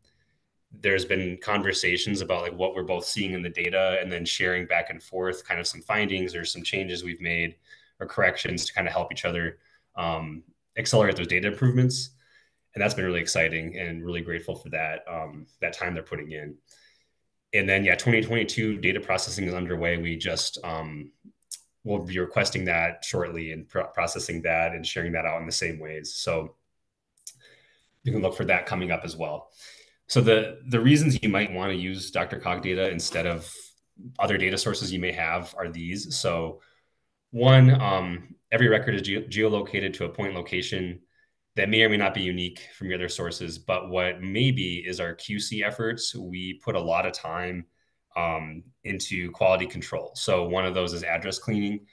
S8: there's been conversations about like what we're both seeing in the data and then sharing back and forth kind of some findings or some changes we've made or corrections to kind of help each other um, accelerate those data improvements and that's been really exciting and really grateful for that um, that time they're putting in. and then yeah, 2022 data processing is underway. We just um, will be requesting that shortly and pro- processing that and sharing that out in the same ways. So you can look for that coming up as well. So the the reasons you might want to use DRCOG data instead of other data sources you may have are these. So one, um, every record is ge- geolocated to a point location that may or may not be unique from your other sources. But what maybe is our QC efforts. We put a lot of time um, into quality control. So one of those is address cleaning.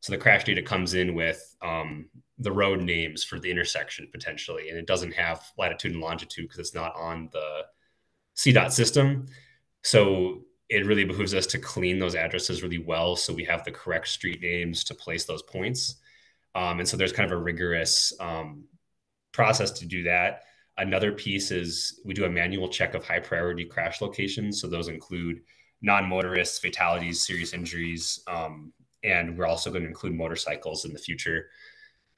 S8: So the crash data comes in with um, the road names for the intersection potentially, and it doesn't have latitude and longitude because it's not on the CDOT system. So it really behooves us to clean those addresses really well so we have the correct street names to place those points. Um, and so there's kind of a rigorous um, process to do that. Another piece is we do a manual check of high priority crash locations. So those include non-motorists, fatalities, serious injuries, um, and we're also going to include motorcycles in the future.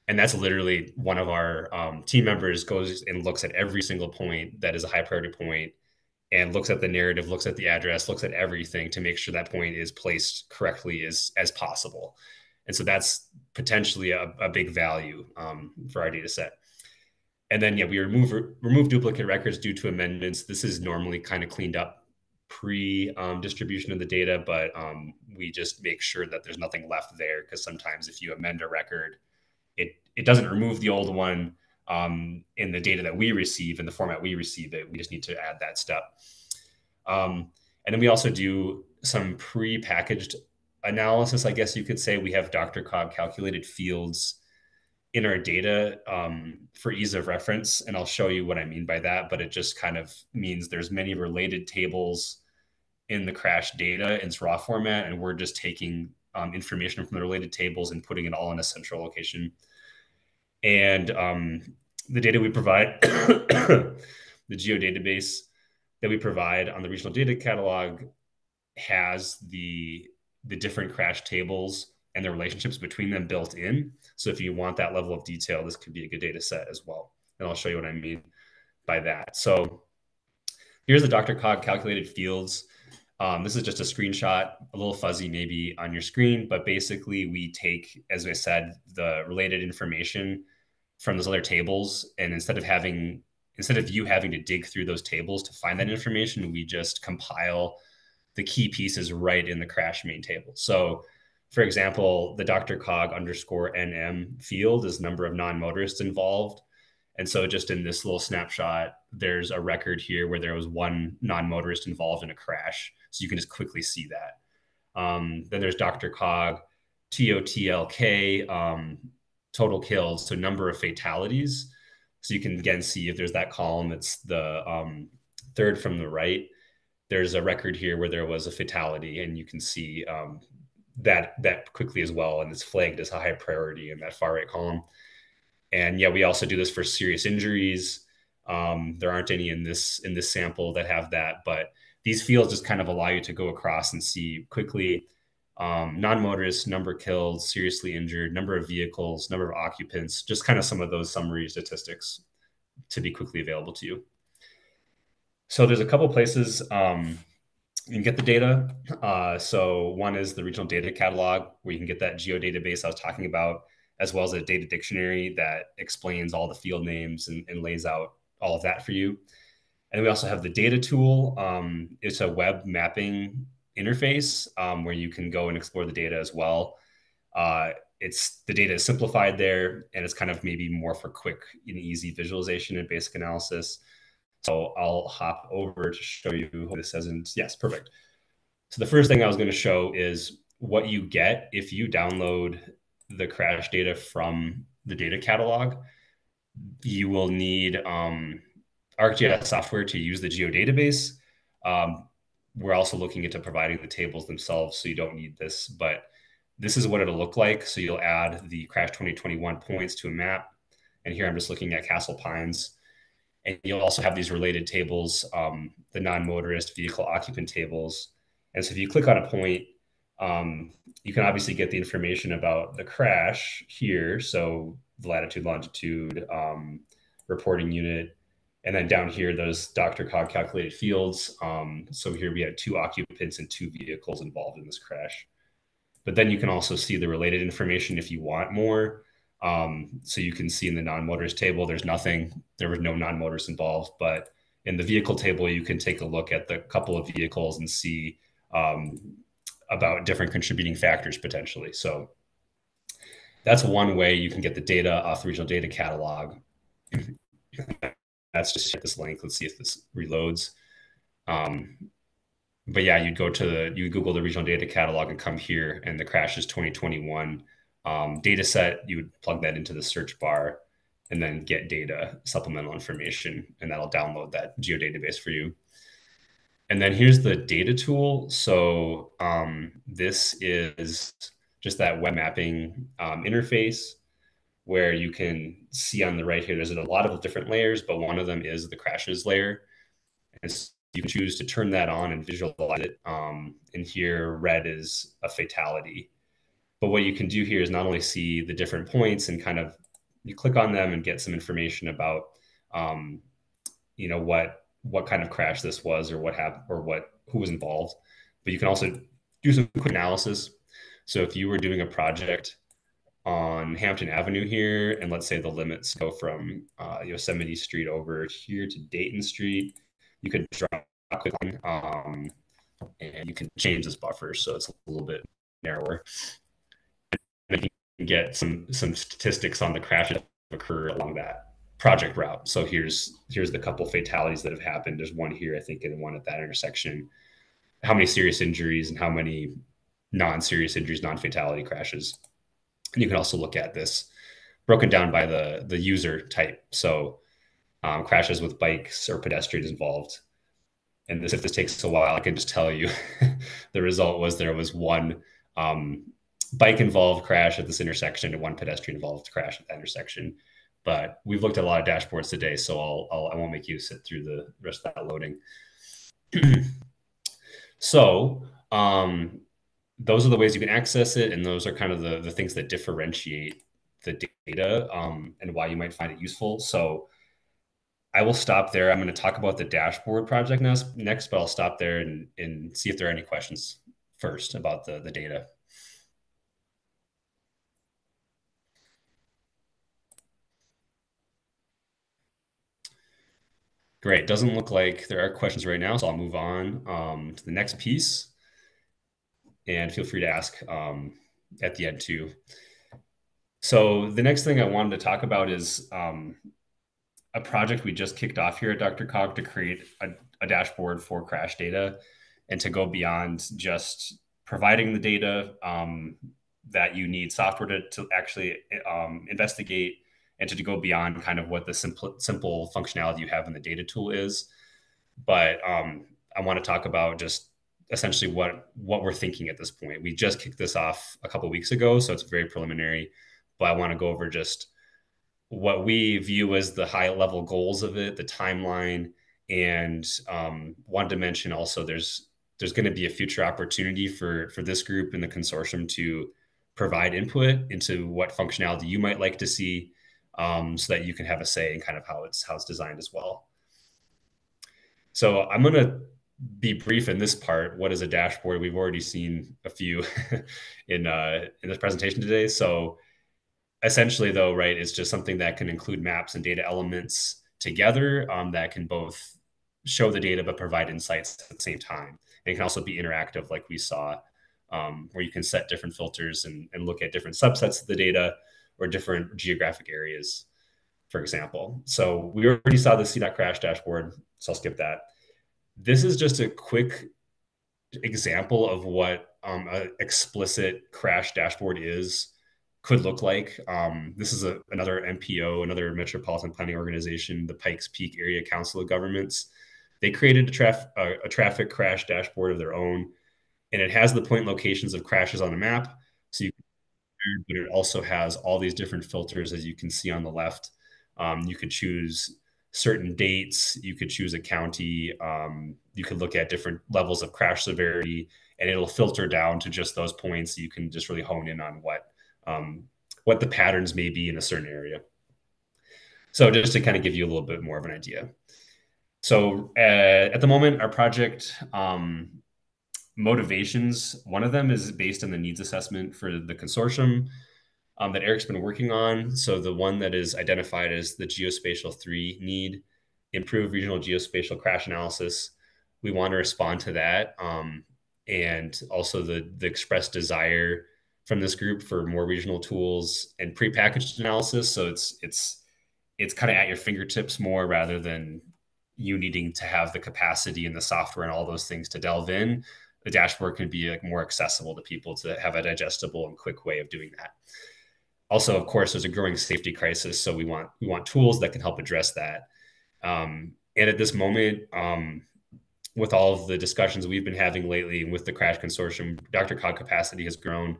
S8: And that's literally one of our um, team members goes and looks at every single point that is a high priority point and looks at the narrative, looks at the address, looks at everything to make sure that point is placed correctly as, as possible. And so that's potentially a, a big value um, for our data set. And then, yeah, we remove remove duplicate records due to amendments. This is normally kind of cleaned up pre um, distribution of the data, but um, we just make sure that there's nothing left there because sometimes if you amend a record, it it doesn't remove the old one um, in the data that we receive in the format we receive it. We just need to add that step. Um, and then we also do some pre-packaged analysis, I guess you could say. We have DRCOG calculated fields in our data um, for ease of reference. And I'll show you what I mean by that, but it just kind of means there's many related tables in the crash data in its raw format. And we're just taking um, information from the related tables and putting it all in a central location. And um, the data we provide, the geodatabase that we provide on the regional data catalog has the the different crash tables and the relationships between them built in. So if you want that level of detail, this could be a good data set as well. And I'll show you what I mean by that. So here's the DRCOG calculated fields. Um, this is just a screenshot, a little fuzzy maybe on your screen, but basically we take, as I said, the related information from those other tables. And instead of having, instead of you having to dig through those tables to find that information, we just compile the key pieces right in the crash main table. So for example, the DRCOG underscore NM field is number of non-motorists involved. And so just in this little snapshot, there's a record here where there was one non-motorist involved in a crash. So you can just quickly see that. Um, then there's DRCOG TOTLK, um, total kills, so number of fatalities. So you can again see if there's that column, it's the um, third from the right. There's a record here where there was a fatality, and you can see um, that that quickly as well, and it's flagged as a high priority in that far right column. And yeah, we also do this for serious injuries. Um, there aren't any in this in this sample that have that, but these fields just kind of allow you to go across and see quickly um, non-motorists, number killed, seriously injured, number of vehicles, number of occupants, just kind of some of those summary statistics to be quickly available to you. So there's a couple places um, you can get the data. Uh, so one is the regional data catalog, where you can get that geo database I was talking about, as well as a data dictionary that explains all the field names and, and lays out all of that for you. And we also have the data tool. Um, it's a web mapping interface um, where you can go and explore the data as well. Uh, it's the data is simplified there, and it's kind of maybe more for quick and easy visualization and basic analysis. So I'll hop over to show you this. And yes, perfect. So the first thing I was going to show is what you get if you download the crash data from the data catalog. You will need um, ArcGIS software to use the geodatabase. Um, we're also looking into providing the tables themselves, so you don't need this. But this is what it'll look like. So you'll add the Crash 2021 points to a map. And here I'm just looking at Castle Pines. And you'll also have these related tables, um, the non-motorist vehicle occupant tables. And so if you click on a point, um, you can obviously get the information about the crash here. So the latitude, longitude, um, reporting unit, And then down here, those Dr. DRCOG calculated fields. Um, so here we had two occupants and two vehicles involved in this crash. But then you can also see the related information if you want more. Um, so you can see in the non-motors table, there's nothing, there was no non-motors involved, but in the vehicle table, you can take a look at the couple of vehicles and see um, about different contributing factors potentially. So that's one way you can get the data off the regional data catalog. that's just this link. Let's see if this reloads. Um, but yeah, you'd go to the, you Google the regional data catalog and come here and the crash is 2021 um, data set. You would plug that into the search bar and then get data supplemental information and that'll download that geodatabase for you. And then here's the data tool. So um, this is just that web mapping um, interface where you can see on the right here, there's a lot of different layers, but one of them is the crashes layer. And so you can choose to turn that on and visualize it. Um, and here, red is a fatality. But what you can do here is not only see the different points and kind of you click on them and get some information about, um, you know, what what kind of crash this was or what happened or what who was involved. But you can also do some quick analysis. So if you were doing a project on Hampton Avenue here, and let's say the limits go from uh, Yosemite Street over here to Dayton Street, you could draw a quick line um, and you can change this buffer so it's a little bit narrower. And you can get some some statistics on the crashes that occur along that project route. So here's here's the couple fatalities that have happened. There's one here, I think, and one at that intersection. How many serious injuries and how many non-serious injuries, non-fatality crashes. And you can also look at this broken down by the the user type. So um, crashes with bikes or pedestrians involved. And this, if this takes a while, I can just tell you the result was there was one um, bike involved crash at this intersection and one pedestrian involved crash at that intersection. But we've looked at a lot of dashboards today, so I'll, I'll I won't make you sit through the rest of that loading. so um, those are the ways you can access it, and those are kind of the the things that differentiate the data um, and why you might find it useful. So I will stop there. I'm going to talk about the dashboard project next, next but I'll stop there and, and see if there are any questions first about the, the data. Great. Doesn't look like there are questions right now, so I'll move on um, to the next piece. And feel free to ask um, at the end too. So the next thing I wanted to talk about is um, a project we just kicked off here at DRCOG to create a, a dashboard for crash data and to go beyond just providing the data um, that you need software to, to actually um, investigate and to go beyond kind of what the simple, simple functionality you have in the data tool is. But um, I want to talk about just essentially what what we're thinking at this point. We just kicked this off a couple weeks ago, so it's very preliminary. But I want to go over just what we view as the high level goals of it, the timeline, and um, one dimension. Also, there's there's going to be a future opportunity for for this group and the consortium to provide input into what functionality you might like to see, um, so that you can have a say in kind of how it's how it's designed as well. So I'm going to be brief in this part. What is a dashboard? We've already seen a few in uh, in this presentation today. So essentially though right it's just something that can include maps and data elements together um, that can both show the data but provide insights at the same time and it can also be interactive like we saw um, where you can set different filters and, and look at different subsets of the data or different geographic areas for example so we already saw the CDOT crash dashboard so i'll skip that this is just a quick example of what um, an explicit crash dashboard is could look like. Um, this is a, another MPO, another metropolitan planning organization, the Pikes Peak Area Council of Governments. They created a, traf- a, a traffic crash dashboard of their own, and it has the point locations of crashes on a map. So you, but it also has all these different filters, as you can see on the left. Um, you could choose certain dates. You could choose a county. Um, you could look at different levels of crash severity, and it'll filter down to just those points. So you can just really hone in on what um, what the patterns may be in a certain area. So just to kind of give you a little bit more of an idea. So uh, at the moment, our project um, motivations, one of them is based on the needs assessment for the consortium um, that Eric's been working on. So the one that is identified as the geospatial three need, improve regional geospatial crash analysis. We want to respond to that. Um, and also the, the expressed desire from this group for more regional tools and prepackaged analysis. So it's, it's, it's kind of at your fingertips more rather than you needing to have the capacity and the software and all those things to delve in the dashboard can be like more accessible to people to have a digestible and quick way of doing that. Also of course there's a growing safety crisis so we want we want tools that can help address that. Um, and at this moment um, with all of the discussions we've been having lately with the crash consortium DRCOG capacity has grown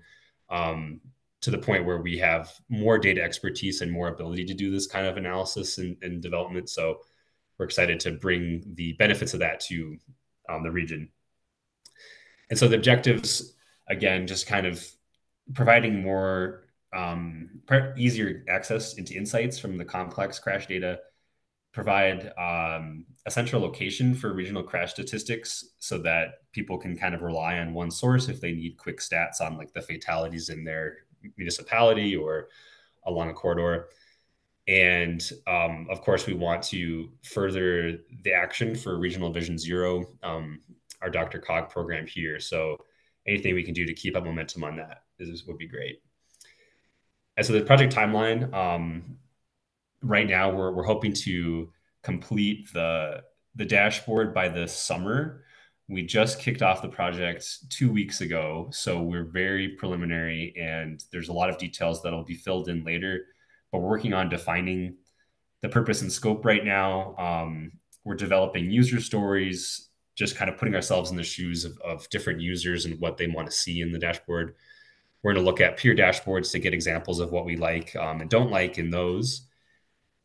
S8: um, to the point where we have more data expertise and more ability to do this kind of analysis and, and development. So we're excited to bring the benefits of that to um, the region and so the objectives again just kind of providing more um, easier access into insights from the complex crash data, provide um, a central location for regional crash statistics so that people can kind of rely on one source if they need quick stats on like the fatalities in their municipality or along a corridor. And um, of course, we want to further the action for Regional Vision Zero, um, our DRCOG program here. So anything we can do to keep up momentum on that is, would be great. And so the project timeline, um, right now we're, we're hoping to complete the, the dashboard by the summer. We just kicked off the project two weeks ago. So we're very preliminary and there's a lot of details that'll be filled in later, but we're working on defining the purpose and scope right now. Um, we're developing user stories, just kind of putting ourselves in the shoes of, of different users and what they want to see in the dashboard. We're going to look at peer dashboards to get examples of what we like um, and don't like in those.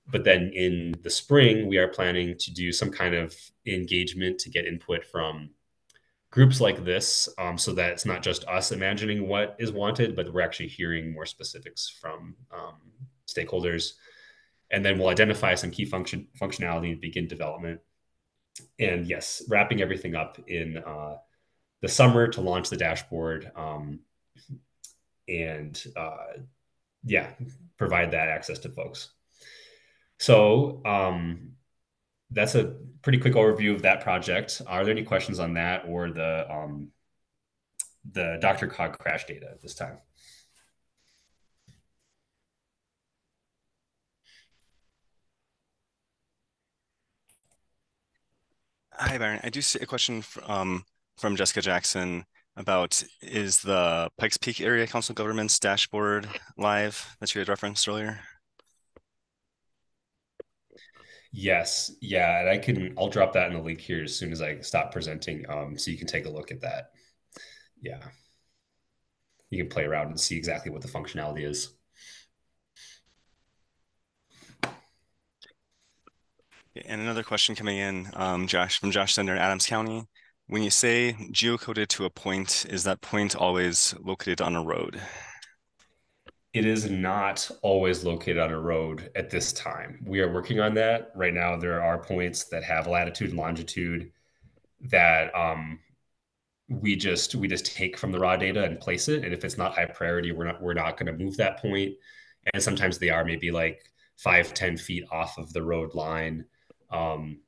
S8: But then in the spring, we are planning to do some kind of engagement to get input from groups like this um, so that it's not just us imagining what is wanted, but we're actually hearing more specifics from um, stakeholders. And then we'll identify some key function functionality and begin development. And yes, wrapping everything up in uh, the summer to launch the dashboard um, and uh, yeah, provide that access to folks. So um, that's a pretty quick overview of that project. Are there any questions on that or the um, the DRCOG crash data at this time?
S1: Hi, Byron. I do see a question from, um, from Jessica Jackson about is the Pikes Peak Area Council Governments dashboard live that you had referenced earlier?
S8: Yes, yeah, and I can I'll drop that in the link here as soon as I stop presenting, um, so you can take a look at that. Yeah, you can play around and see exactly what the functionality is.
S1: And another question coming in, um, Josh from Josh Sender, in Adams County. When you say geocoded to a point, is that point always located on a road?
S8: It is not always located on a road at this time. We are working on that. Right now, there are points that have latitude and longitude that um, we just we just take from the raw data and place it. And if it's not high priority, we're not we're not going to move that point. And sometimes they are maybe like five, ten feet off of the road line. Um,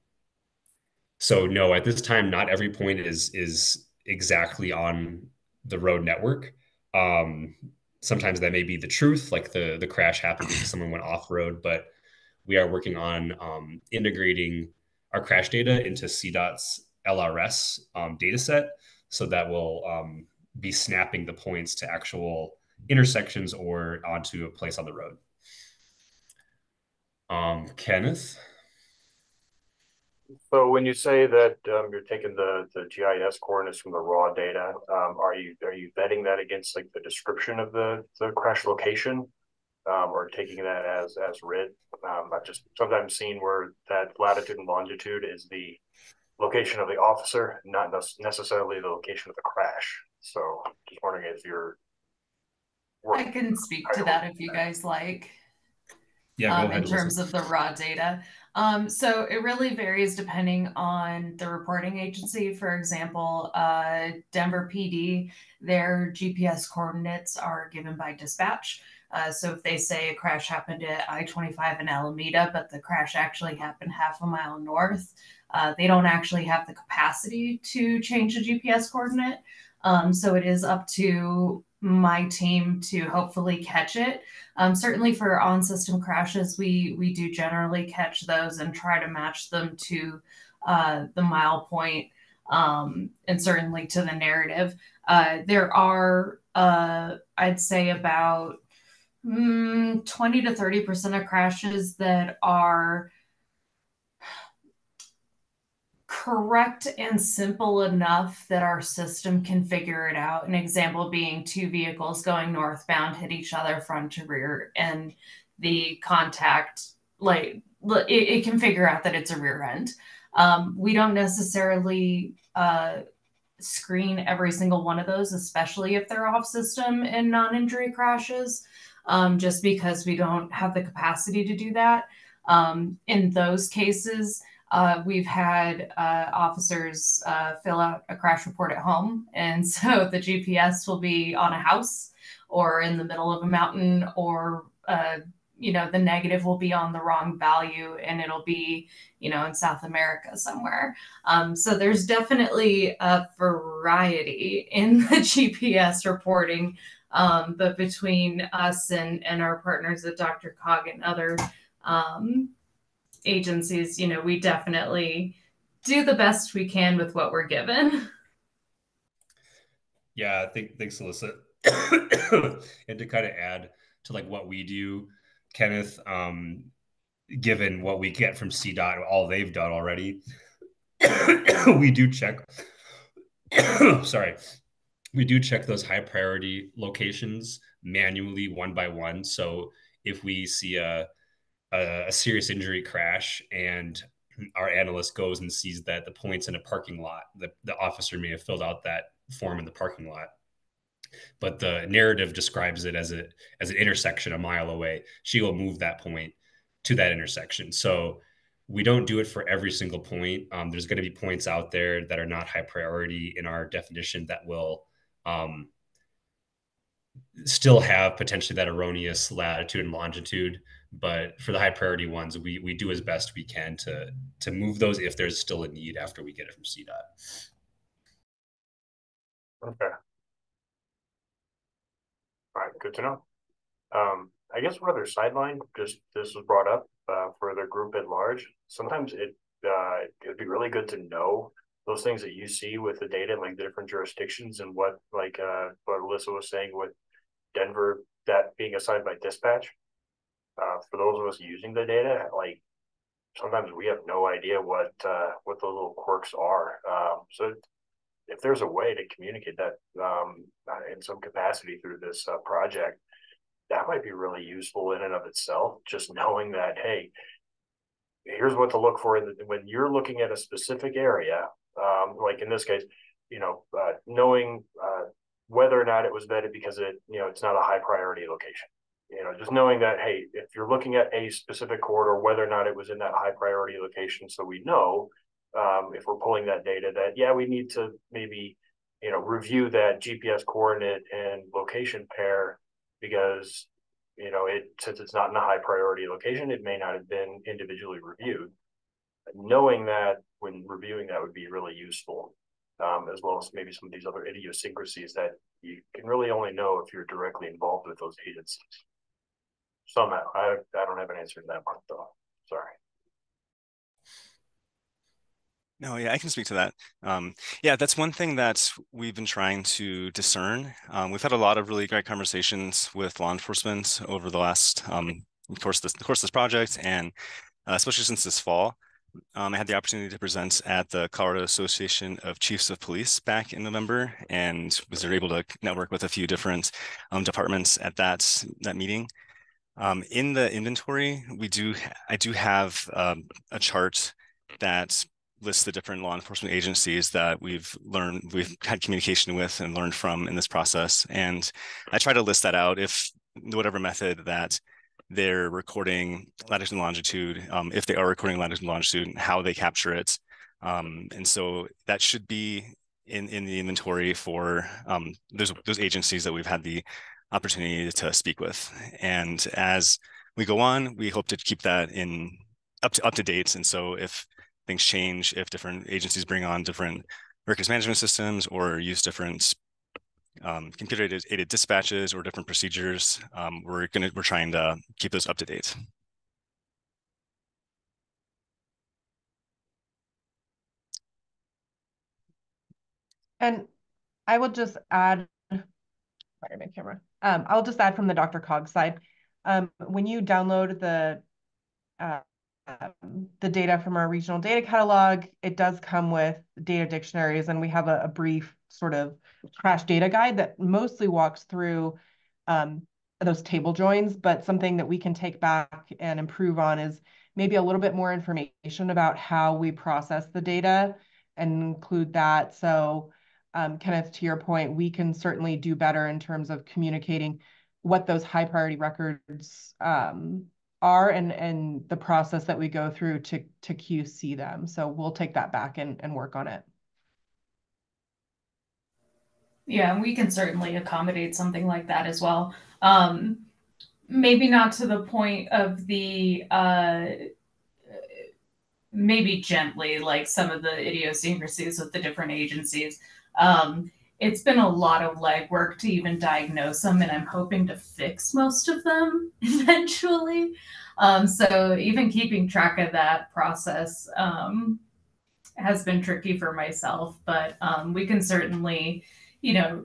S8: so no, at this time, not every point is is exactly on the road network. Um, sometimes that may be the truth, like the the crash happened because someone went off road, but we are working on um, integrating our crash data into CDOT's LRS um, data set, so that will um, be snapping the points to actual intersections or onto a place on the road. Um, Kenneth.
S7: So when you say that um, you're taking the, the GIS coordinates from the raw data, um, are you are you vetting that against like the description of the, the crash location, um, or taking that as as read? Um, I've just sometimes seen where that latitude and longitude is the location of the officer, not necessarily the location of the crash. So just wondering if you're.
S2: I can speak to that if you guys like.
S8: Yeah,
S2: um, in terms of the raw data. Um, so it really varies depending on the reporting agency. For example, uh, Denver PD, their GPS coordinates are given by dispatch. Uh, so if they say a crash happened at I-25 in Alameda, but the crash actually happened half a mile north, uh, they don't actually have the capacity to change the GPS coordinate. Um, so it is up to my team to hopefully catch it. Um, certainly for on-system crashes, we we do generally catch those and try to match them to uh, the mile point, um, and certainly to the narrative. Uh, there are, uh, I'd say, about mm, 20 to 30 percent of crashes that are correct and simple enough that our system can figure it out. An example being two vehicles going northbound hit each other front to rear, and the contact, like, it, it can figure out that it's a rear end. Um, we don't necessarily uh, screen every single one of those, especially if they're off system and non injury crashes, um, just because we don't have the capacity to do that. Um, in those cases, uh, we've had uh, officers uh, fill out a crash report at home. And so the GPS will be on a house or in the middle of a mountain, or, uh, you know, the negative will be on the wrong value and it'll be, you know, in South America somewhere. Um, so there's definitely a variety in the GPS reporting. Um, but between us and, and our partners at DRCOG and other um, agencies, you know, we definitely do the best we can with what we're given.
S8: Yeah, I think thanks, Alyssa. and to kind of add to like what we do, Kenneth, um, given what we get from CDOT, all they've done already, we do check. sorry, we do check those high priority locations manually one by one. So if we see a a, a serious injury crash and our analyst goes and sees that the points in a parking lot, the, the officer may have filled out that form in the parking lot. But the narrative describes it as a as an intersection a mile away. She will move that point to that intersection. So we don't do it for every single point. Um, there's going to be points out there that are not high priority in our definition that will um, still have potentially that erroneous latitude and longitude but for the high priority ones we we do as best we can to to move those if there's still a need after we get it from cdot
S7: okay. All right good to know. Um i guess one other sideline just this was brought up uh, for the group at large. Sometimes it uh it'd be really good to know those things that you see with the data and like the different jurisdictions and what like uh what alyssa was saying with denver that being assigned by dispatch uh, for those of us using the data, like sometimes we have no idea what uh, what those little quirks are. Um, so if there's a way to communicate that um, uh, in some capacity through this uh, project, that might be really useful in and of itself. Just knowing that, hey, here's what to look for the, when you're looking at a specific area. Um, like in this case, you know, uh, knowing uh, whether or not it was vetted because it, you know, it's not a high priority location you know, just knowing that, hey, if you're looking at a specific corridor, whether or not it was in that high priority location, so we know um, if we're pulling that data that, yeah, we need to maybe, you know, review that GPS coordinate and location pair because, you know, it since it's not in a high priority location, it may not have been individually reviewed. Knowing that when reviewing that would be really useful, um, as well as maybe some of these other idiosyncrasies that you can really only know if you're directly involved with those agencies somehow. I I don't have an answer to that one, though. Sorry.
S1: No, yeah, I can speak to that. Um, yeah, that's one thing that we've been trying to discern. Um, we've had a lot of really great conversations with law enforcement over the last, um, of course, this, of course, this project, and uh, especially since this fall. Um, I had the opportunity to present at the Colorado Association of Chiefs of Police back in November, and was able to network with a few different um, departments at that that meeting. Um, in the inventory, we do I do have um, a chart that lists the different law enforcement agencies that we've learned we've had communication with and learned from in this process. And I try to list that out if whatever method that they're recording latitude and longitude, um, if they are recording latitude and longitude, how they capture it. Um, and so that should be in, in the inventory for um, those, those agencies that we've had the opportunity to speak with. And as we go on, we hope to keep that in up to up to date. And so if things change, if different agencies bring on different records management systems or use different um, computer aided dispatches or different procedures, um, we're gonna we're trying to keep those up to date.
S5: And I will just add, my camera. Um, I'll just add from the DRCOG side. Um, when you download the uh, the data from our regional data catalog, it does come with data dictionaries, and we have a, a brief sort of crash data guide that mostly walks through um, those table joins, but something that we can take back and improve on is maybe a little bit more information about how we process the data and include that. So um, Kenneth, to your point, we can certainly do better in terms of communicating what those high priority records um, are and and the process that we go through to to QC them. So we'll take that back and, and work on it.
S2: Yeah, we can certainly accommodate something like that as well. Um, maybe not to the point of the uh, maybe gently, like some of the idiosyncrasies with the different agencies. Um, it's been a lot of legwork to even diagnose them, and I'm hoping to fix most of them eventually. Um, so even keeping track of that process um, has been tricky for myself, but um, we can certainly, you know,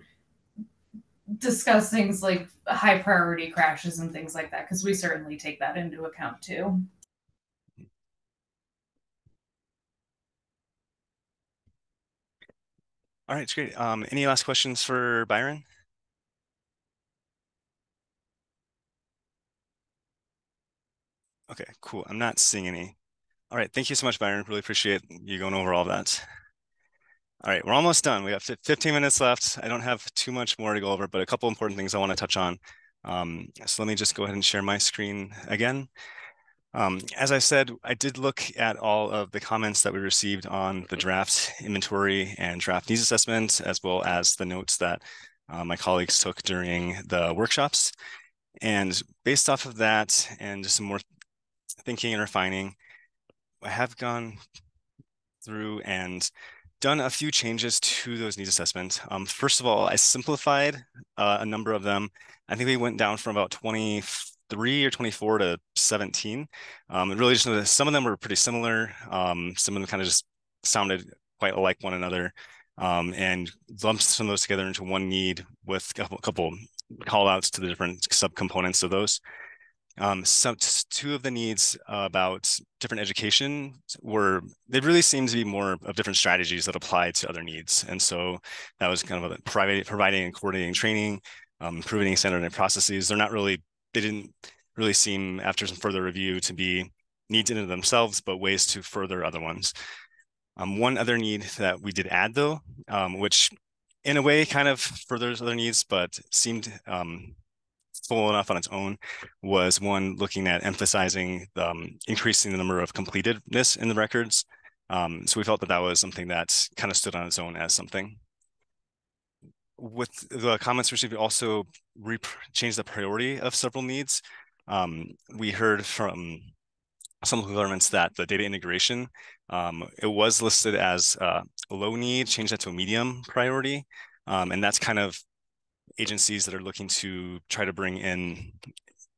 S2: discuss things like high priority crashes and things like that because we certainly take that into account too.
S1: All right, it's great. Um, any last questions for Byron? Okay, cool. I'm not seeing any. All right, thank you so much, Byron. Really appreciate you going over all that. All right, we're almost done. We have 15 minutes left. I don't have too much more to go over, but a couple important things I want to touch on. Um, so let me just go ahead and share my screen again. Um, as I said, I did look at all of the comments that we received on the draft inventory and draft needs assessment, as well as the notes that uh, my colleagues took during the workshops. And based off of that and just some more thinking and refining, I have gone through and done a few changes to those needs assessments. Um, first of all, I simplified uh, a number of them. I think we went down from about 24 23 or 24 to 17. Um, and really just noticed some of them were pretty similar. Um, some of them kind of just sounded quite like one another. Um, and lumped some of those together into one need with a couple, call outs to the different subcomponents of those. Um, so two of the needs about different education were they really seemed to be more of different strategies that apply to other needs, and so that was kind of a private, providing and coordinating training, um, improving standard and processes. They're not really they didn't really seem after some further review to be needs in themselves, but ways to further other ones. Um, one other need that we did add though, um, which in a way kind of furthers other needs, but seemed um, full enough on its own, was one looking at emphasizing um, increasing the number of completedness in the records. Um, so we felt that that was something that kind of stood on its own as something with the comments received, we also changed the priority of several needs. Um, we heard from some governments that the data integration, um, it was listed as uh, low need, change that to a medium priority. Um, and that's kind of agencies that are looking to try to bring in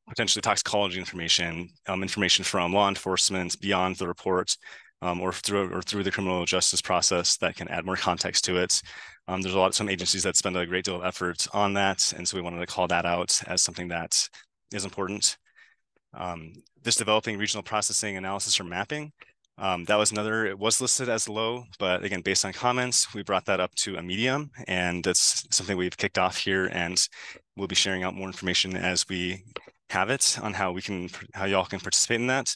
S1: potentially toxicology information, um, information from law enforcement beyond the report, um, or through or through the criminal justice process that can add more context to it. Um, there's a lot of some agencies that spend a great deal of effort on that, and so we wanted to call that out as something that is important. Um, this developing regional processing analysis or mapping, um, that was another, it was listed as low, but again, based on comments, we brought that up to a medium, and that's something we've kicked off here, and we'll be sharing out more information as we have it on how we can, how y'all can participate in that.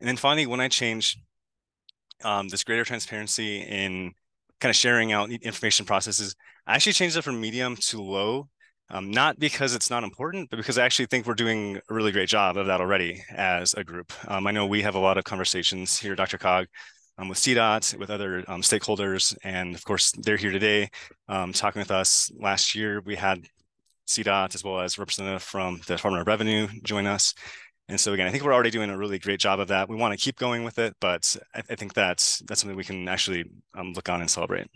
S1: And then finally, when I change um, this greater transparency in kind of sharing out information processes. I actually changed it from medium to low Um, not because it's not important, but because I actually think we're doing a really great job of that already as a group. Um, I know we have a lot of conversations here, DRCOG, um, with CDOT, with other um, stakeholders, and of course they're here today um, talking with us. Last year we had CDOT as well as representative from the Department of Revenue join us. And so again, I think we're already doing a really great job of that. We want to keep going with it, but I, I think that's that's something we can actually um, look on and celebrate.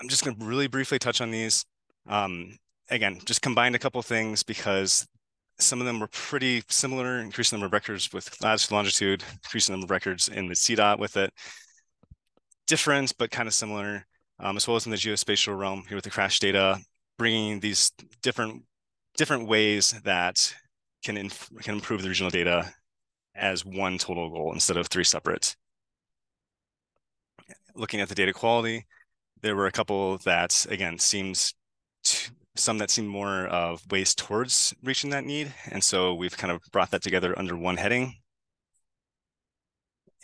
S1: I'm just going to really briefly touch on these. Um, again, just combined a couple things because some of them were pretty similar, increasing the number of records with latitude, longitude, increasing the number of records in the CDOT with it. Different, but kind of similar, um, as well as in the geospatial realm here with the crash data, bringing these different different ways that can, can improve the regional data as one total goal instead of three separate. Looking at the data quality, there were a couple that again seems to, some that seem more of ways towards reaching that need and so we've kind of brought that together under one heading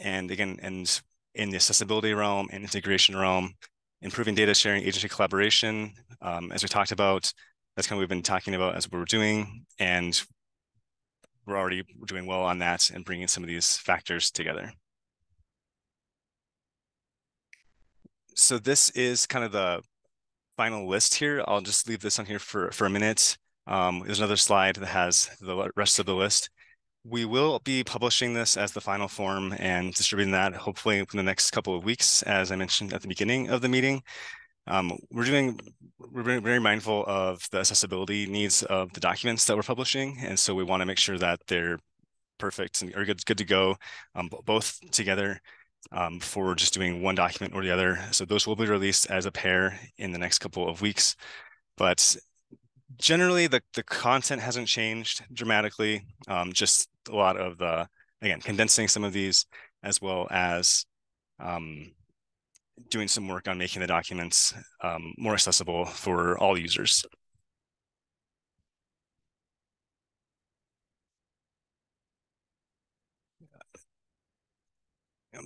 S1: and again and in the accessibility realm and integration realm improving data sharing agency collaboration um, as we talked about that's kind of what we've been talking about as we're doing and we're already doing well on that and bringing some of these factors together so this is kind of the final list here. I'll just leave this on here for, for a minute. Um, there's another slide that has the rest of the list. We will be publishing this as the final form and distributing that hopefully in the next couple of weeks, as I mentioned at the beginning of the meeting. Um, we're doing, we're very, mindful of the accessibility needs of the documents that we're publishing. And so we want to make sure that they're perfect and are good, good to go um, both together um, for just doing one document or the other. So those will be released as a pair in the next couple of weeks. But generally, the, the content hasn't changed dramatically. Um, just a lot of the, again, condensing some of these as well as um, doing some work on making the documents um, more accessible for all users.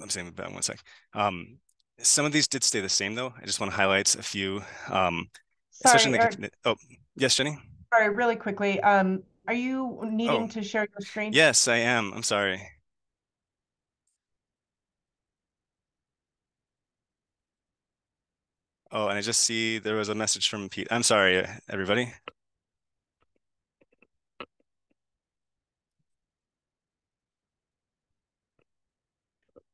S1: I'm saying that one sec. Um, some of these did stay the same though. I just want to highlight a few. Um,
S5: Sorry,
S1: the, oh, yes, Jenny.
S5: Sorry, really quickly. Um, are you needing
S1: oh.
S5: to share your screen?
S1: Yes, I am. I'm sorry. Oh, and I just see there was a message from Pete. I'm sorry, everybody.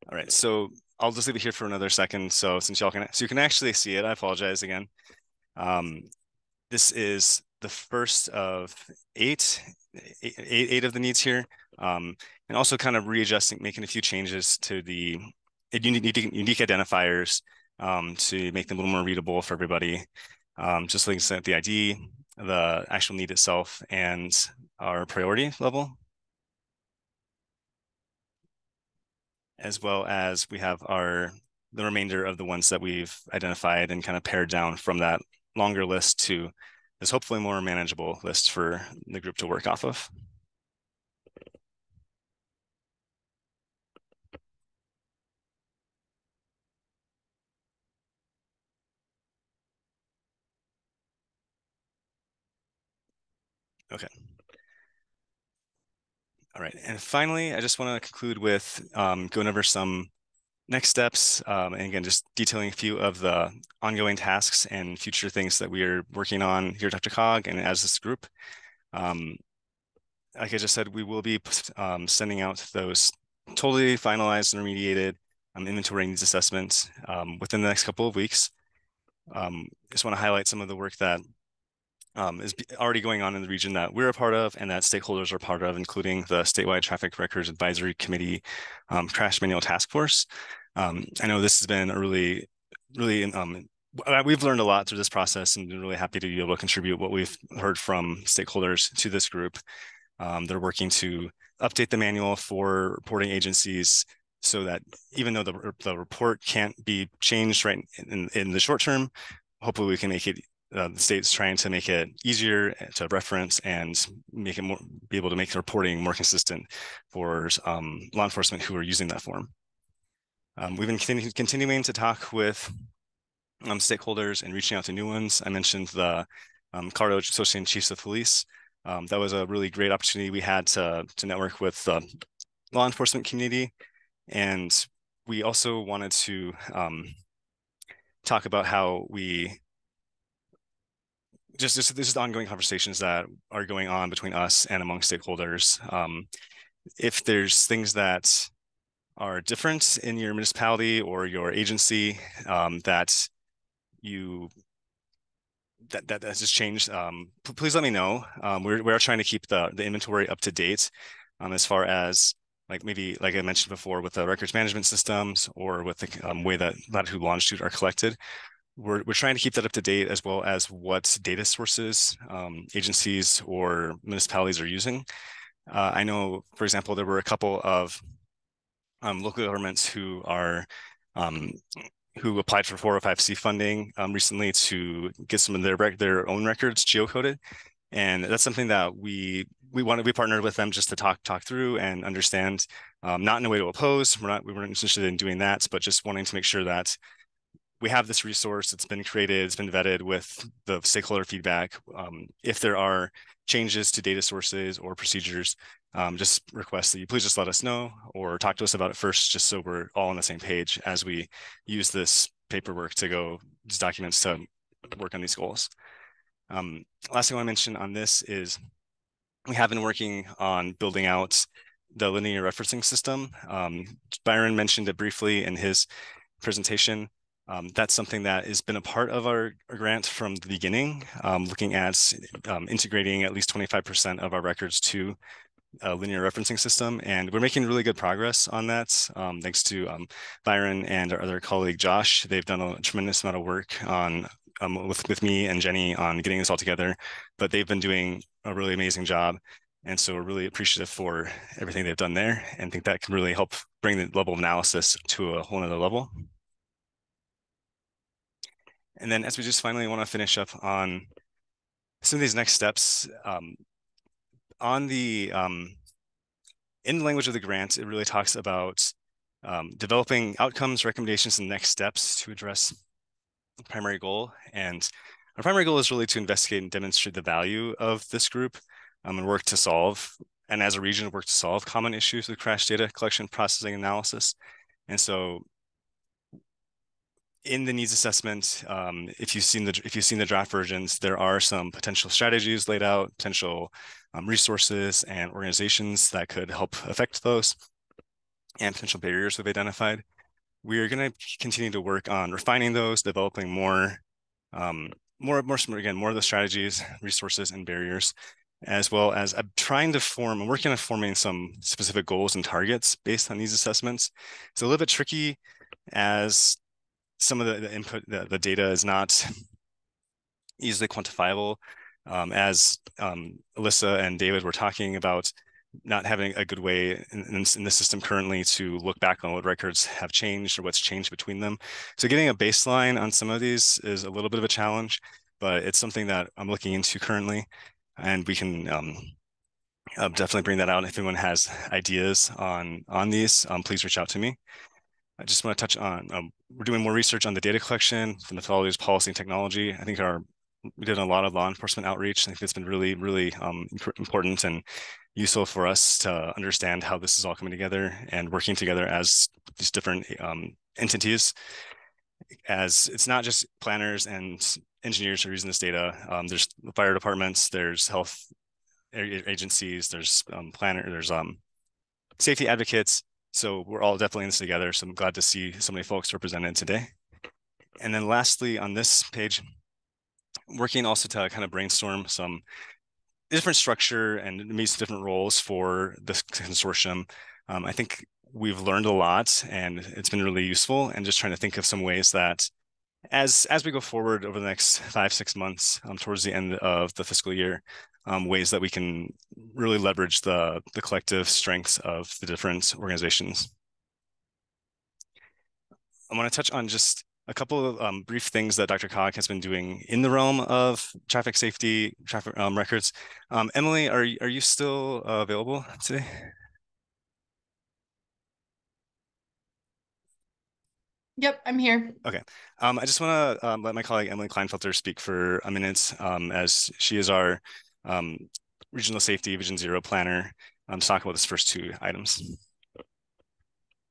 S1: All right, so I'll just leave it here for another second. So since y'all can, so you can actually see it, I apologize again. Um, this is the first of eight, eight, eight of the needs here. Um, and also kind of readjusting, making a few changes to the unique, unique identifiers um, to make them a little more readable for everybody. Um, just looking at the ID, the actual need itself, and our priority level. as well as we have our the remainder of the ones that we've identified and kind of pared down from that longer list to this hopefully more manageable list for the group to work off of. Okay. All right, and finally, I just want to conclude with um, going over some next steps, um, and again, just detailing a few of the ongoing tasks and future things that we are working on here at DRCOG and as this group. Um, like I just said, we will be um, sending out those totally finalized and remediated um, inventory needs assessments um, within the next couple of weeks. Just want to highlight some of the work that um, is already going on in the region that we're a part of and that stakeholders are part of, including the Statewide Traffic Records Advisory Committee um, Crash Manual Task Force. Um, I know this has been a really, really, um, we've learned a lot through this process and been really happy to be able to contribute what we've heard from stakeholders to this group. Um, they're working to update the manual for reporting agencies so that even though the, the report can't be changed right in, in the short term, hopefully we can make it uh, the state's trying to make it easier to reference and make it more be able to make the reporting more consistent for um, law enforcement who are using that form. Um, we've been continu continuing to talk with um, stakeholders and reaching out to new ones. I mentioned the um, Colorado Association Chiefs of Police. Um, that was a really great opportunity we had to, to network with the law enforcement community. And we also wanted to um, talk about how we just this, this is ongoing conversations that are going on between us and among stakeholders. Um, if there's things that are different in your municipality or your agency um, that you that that has just changed, um, please let me know. Um, we're we're trying to keep the the inventory up to date um, as far as like maybe like I mentioned before with the records management systems or with the um, way that latitude longitude are collected. We're, we're trying to keep that up to date as well as what data sources um, agencies or municipalities are using. Uh, I know, for example, there were a couple of um, local governments who are um, who applied for 405c funding um, recently to get some of their their own records geocoded, and that's something that we we want to be partnered with them just to talk talk through and understand, um, not in a way to oppose. We're not we weren't interested in doing that, but just wanting to make sure that we have this resource. It's been created. It's been vetted with the stakeholder feedback. Um, if there are changes to data sources or procedures, um, just request that you please just let us know or talk to us about it first, just so we're all on the same page as we use this paperwork to go, these documents to work on these goals. Um, last thing I want to mention on this is we have been working on building out the linear referencing system. Um, Byron mentioned it briefly in his presentation. Um, that's something that has been a part of our, our grant from the beginning, um, looking at um, integrating at least 25% of our records to a linear referencing system. And we're making really good progress on that. Um, thanks to um, Byron and our other colleague, Josh. They've done a tremendous amount of work on um, with, with me and Jenny on getting this all together, but they've been doing a really amazing job. And so we're really appreciative for everything they've done there and think that can really help bring the level of analysis to a whole nother level. And then as we just finally want to finish up on some of these next steps, um, on the, um, in the language of the grant, it really talks about um, developing outcomes, recommendations, and next steps to address the primary goal. And our primary goal is really to investigate and demonstrate the value of this group um, and work to solve, and as a region, work to solve common issues with crash data collection, processing, analysis. And so in the needs assessment, um, if you've seen the if you've seen the draft versions, there are some potential strategies laid out, potential um, resources and organizations that could help affect those, and potential barriers we've identified. We are going to continue to work on refining those, developing more, um, more, more, again, more of the strategies, resources, and barriers, as well as I'm trying to form, I'm working on forming some specific goals and targets based on these assessments. It's a little bit tricky as some of the, the input, the, the, data is not easily quantifiable. Um, as um, Alyssa and David were talking about not having a good way in, in, the system currently to look back on what records have changed or what's changed between them. So getting a baseline on some of these is a little bit of a challenge, but it's something that I'm looking into currently, and we can um, uh, definitely bring that out. If anyone has ideas on on these, um, please reach out to me. I just want to touch on, um, we're doing more research on the data collection, the methodologies, policy, and technology. I think our we did a lot of law enforcement outreach. I think it's been really, really um, important and useful for us to understand how this is all coming together and working together as these different um, entities. As it's not just planners and engineers who are using this data. Um, there's fire departments, there's health agencies, there's um, planner, there's um, safety advocates, so we're all definitely in this together. So I'm glad to see so many folks represented today. And then lastly, on this page, working also to kind of brainstorm some different structure and some different roles for this consortium. Um, I think we've learned a lot and it's been really useful and just trying to think of some ways that as as we go forward over the next five six months um, towards the end of the fiscal year um, ways that we can really leverage the, the collective strengths of the different organizations. I want to touch on just a couple of um, brief things that DRCOG has been doing in the realm of traffic safety, traffic um, records. Um, Emily, are, are you still uh, available today?
S9: Yep, I'm here.
S1: Okay. Um, I just want to um, let my colleague Emily Kleinfelter speak for a minute um, as she is our um, regional safety Vision Zero planner um, to talk about this first two items.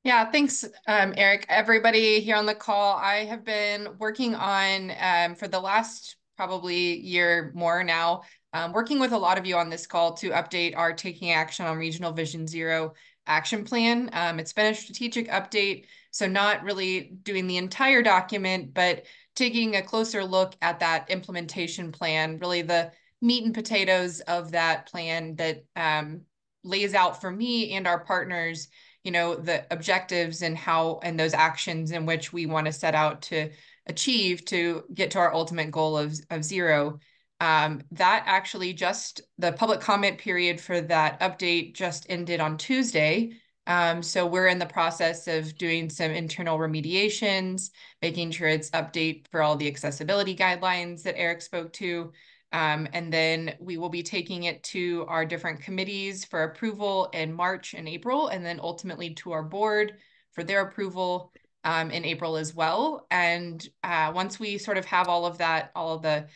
S9: Yeah, thanks, um, Eric. Everybody here on the call, I have been working on um, for the last probably year more now, um, working with a lot of you on this call to update our taking action on Regional Vision Zero action plan. Um, it's been a strategic update, so not really doing the entire document, but taking a closer look at that implementation plan, really the meat and potatoes of that plan that um, lays out for me and our partners you know the objectives and how and those actions in which we want to set out to achieve to get to our ultimate goal of, of zero. Um, that actually just the public comment period for that update just ended on tuesday um, so we're in the process of doing some internal remediations making sure it's update for all the accessibility guidelines that eric spoke to um, and then we will be taking it to our different committees for approval in March and April, and then ultimately to our board for their approval um, in April as well. And uh, once we sort of have all of that, all of the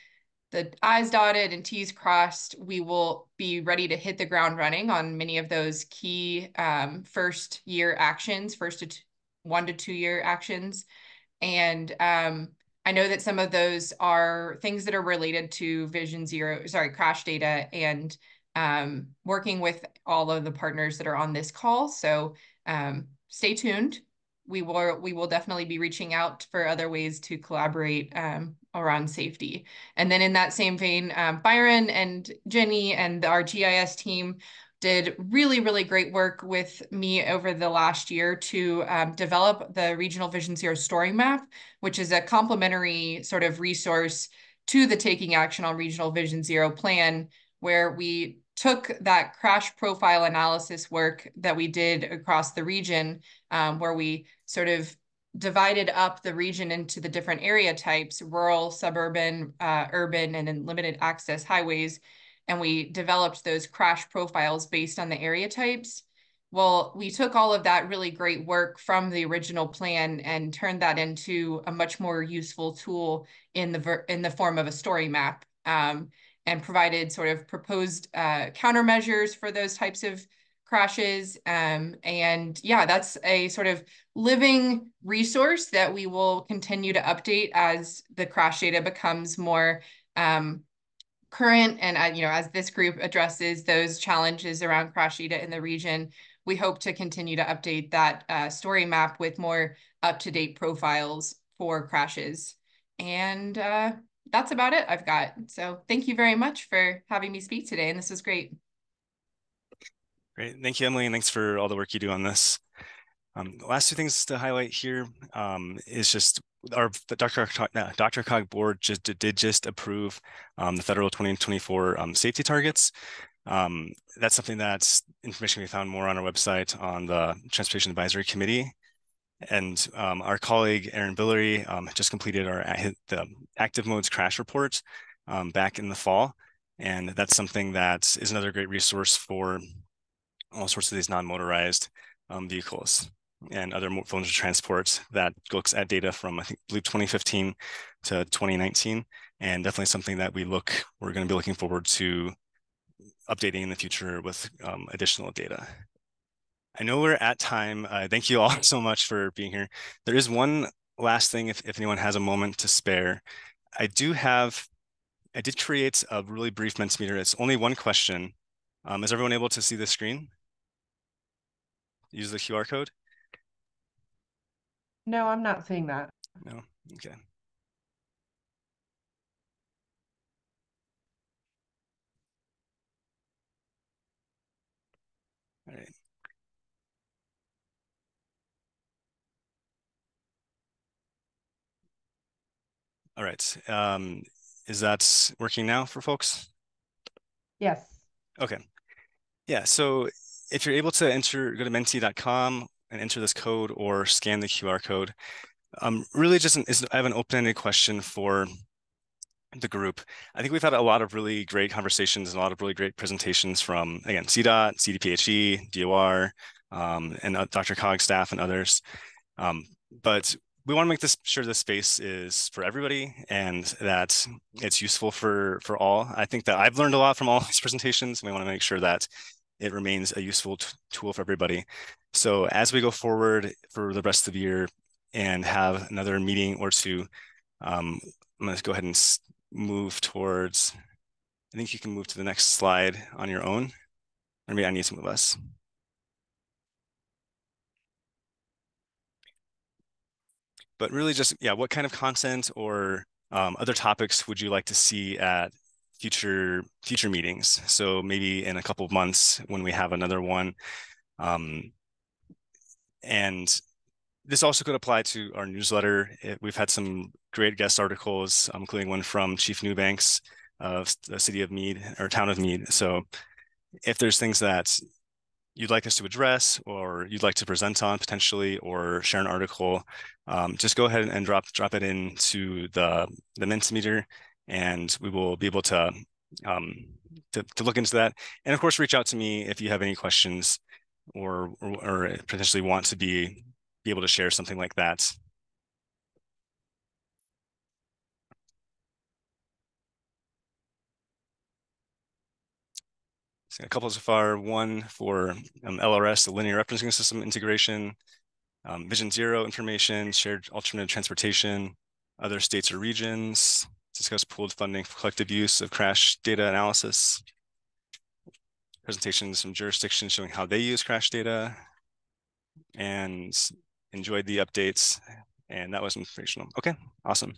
S9: the I's dotted and T's crossed, we will be ready to hit the ground running on many of those key um, first year actions, first to one to two year actions. And um, I know that some of those are things that are related to Vision Zero, sorry, crash data and um, working with all of the partners that are on this call. So um, stay tuned. We will we will definitely be reaching out for other ways to collaborate um, around safety. And then in that same vein, um, Byron and Jenny and our GIS team did really, really great work with me over the last year to um, develop the Regional Vision Zero Story Map, which is a complementary sort of resource to the Taking Action on Regional Vision Zero plan, where we took that crash profile analysis work that we did across the region, um, where we sort of divided up the region into the different area types, rural, suburban, uh, urban, and then limited access highways, and we developed those crash profiles based on the area types. Well, we took all of that really great work from the original plan and turned that into a much more useful tool in the in the form of a story map, um, and provided sort of proposed uh, countermeasures for those types of crashes. Um, and yeah, that's a sort of living resource that we will continue to update as the crash data becomes more um, current and uh, you know as this group addresses those challenges around crash data in the region we hope to continue to update that uh, story map with more up-to-date profiles for crashes and uh, that's about it i've got so thank you very much for having me speak today and this was great
S1: great thank you emily and thanks for all the work you do on this um, the last two things to highlight here um, is just our Dr. Uh, DRCOG board just did just approve um, the federal 2024 um, safety targets. Um, that's something that's information we found more on our website on the Transportation Advisory Committee. And um, our colleague Aaron Billery just completed our the active modes crash report back in the fall. And that's something that is another great resource for all sorts of these non-motorized vehicles and other forms of transport that looks at data from I think believe 2015 to 2019, and definitely something that we look we're going to be looking forward to updating in the future with um, additional data. I know we're at time. Uh, thank you all so much for being here. There is one last thing, if, if anyone has a moment to spare. I do have, I did create a really brief Mentimeter. It's only one question. Um, is everyone able to see the screen? Use the QR code?
S5: No, I'm not seeing that.
S1: No, okay. All right. All right. Um, is that working now for folks?
S5: Yes.
S1: Okay. Yeah. So if you're able to enter, go to menti.com and enter this code or scan the QR code. Um, really just, an, is, I have an open-ended question for the group. I think we've had a lot of really great conversations and a lot of really great presentations from, again, CDOT, CDPHE, DOR, um, and uh, DRCOG staff and others. Um, but we want to make this sure this space is for everybody and that it's useful for for all. I think that I've learned a lot from all these presentations. And we want to make sure that it remains a useful tool for everybody. So as we go forward for the rest of the year and have another meeting or two, um, I'm going to go ahead and move towards, I think you can move to the next slide on your own. Or maybe I need to move us. But really just, yeah, what kind of content or um, other topics would you like to see at future future meetings? So maybe in a couple of months when we have another one. Um, and this also could apply to our newsletter. It, we've had some great guest articles, um, including one from Chief Newbanks of the city of Mead or town of Mead. So if there's things that you'd like us to address or you'd like to present on potentially or share an article, um, just go ahead and drop drop it into the the Mentimeter and we will be able to, um, to, to look into that. And of course, reach out to me if you have any questions or, or, or potentially want to be, be able to share something like that. So a couple so far, one for um, LRS, the linear referencing system integration, um, Vision Zero information, shared alternative transportation, other states or regions, discuss pooled funding for collective use of crash data analysis, presentations from jurisdictions showing how they use crash data, and enjoyed the updates. And that was informational. Okay, awesome.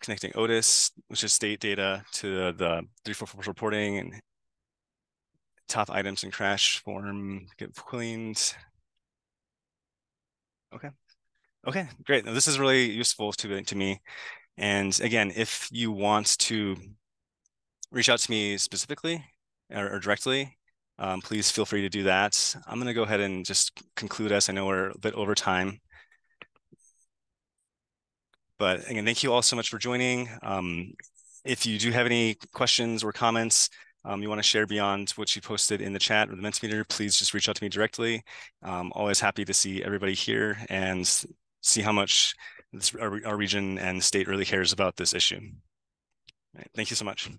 S1: connecting Otis, which is state data, to the 344 reporting and top items in crash form get cleaned. Okay. Okay, great. Now, this is really useful to, to me. And again, if you want to reach out to me specifically or, or directly, um, please feel free to do that. I'm going to go ahead and just conclude us. I know we're a bit over time. But again, thank you all so much for joining. Um, if you do have any questions or comments, um, you want to share beyond what you posted in the chat or the Mentimeter, please just reach out to me directly. Um, always happy to see everybody here and see how much this, our, our region and state really cares about this issue. Right, thank you so much.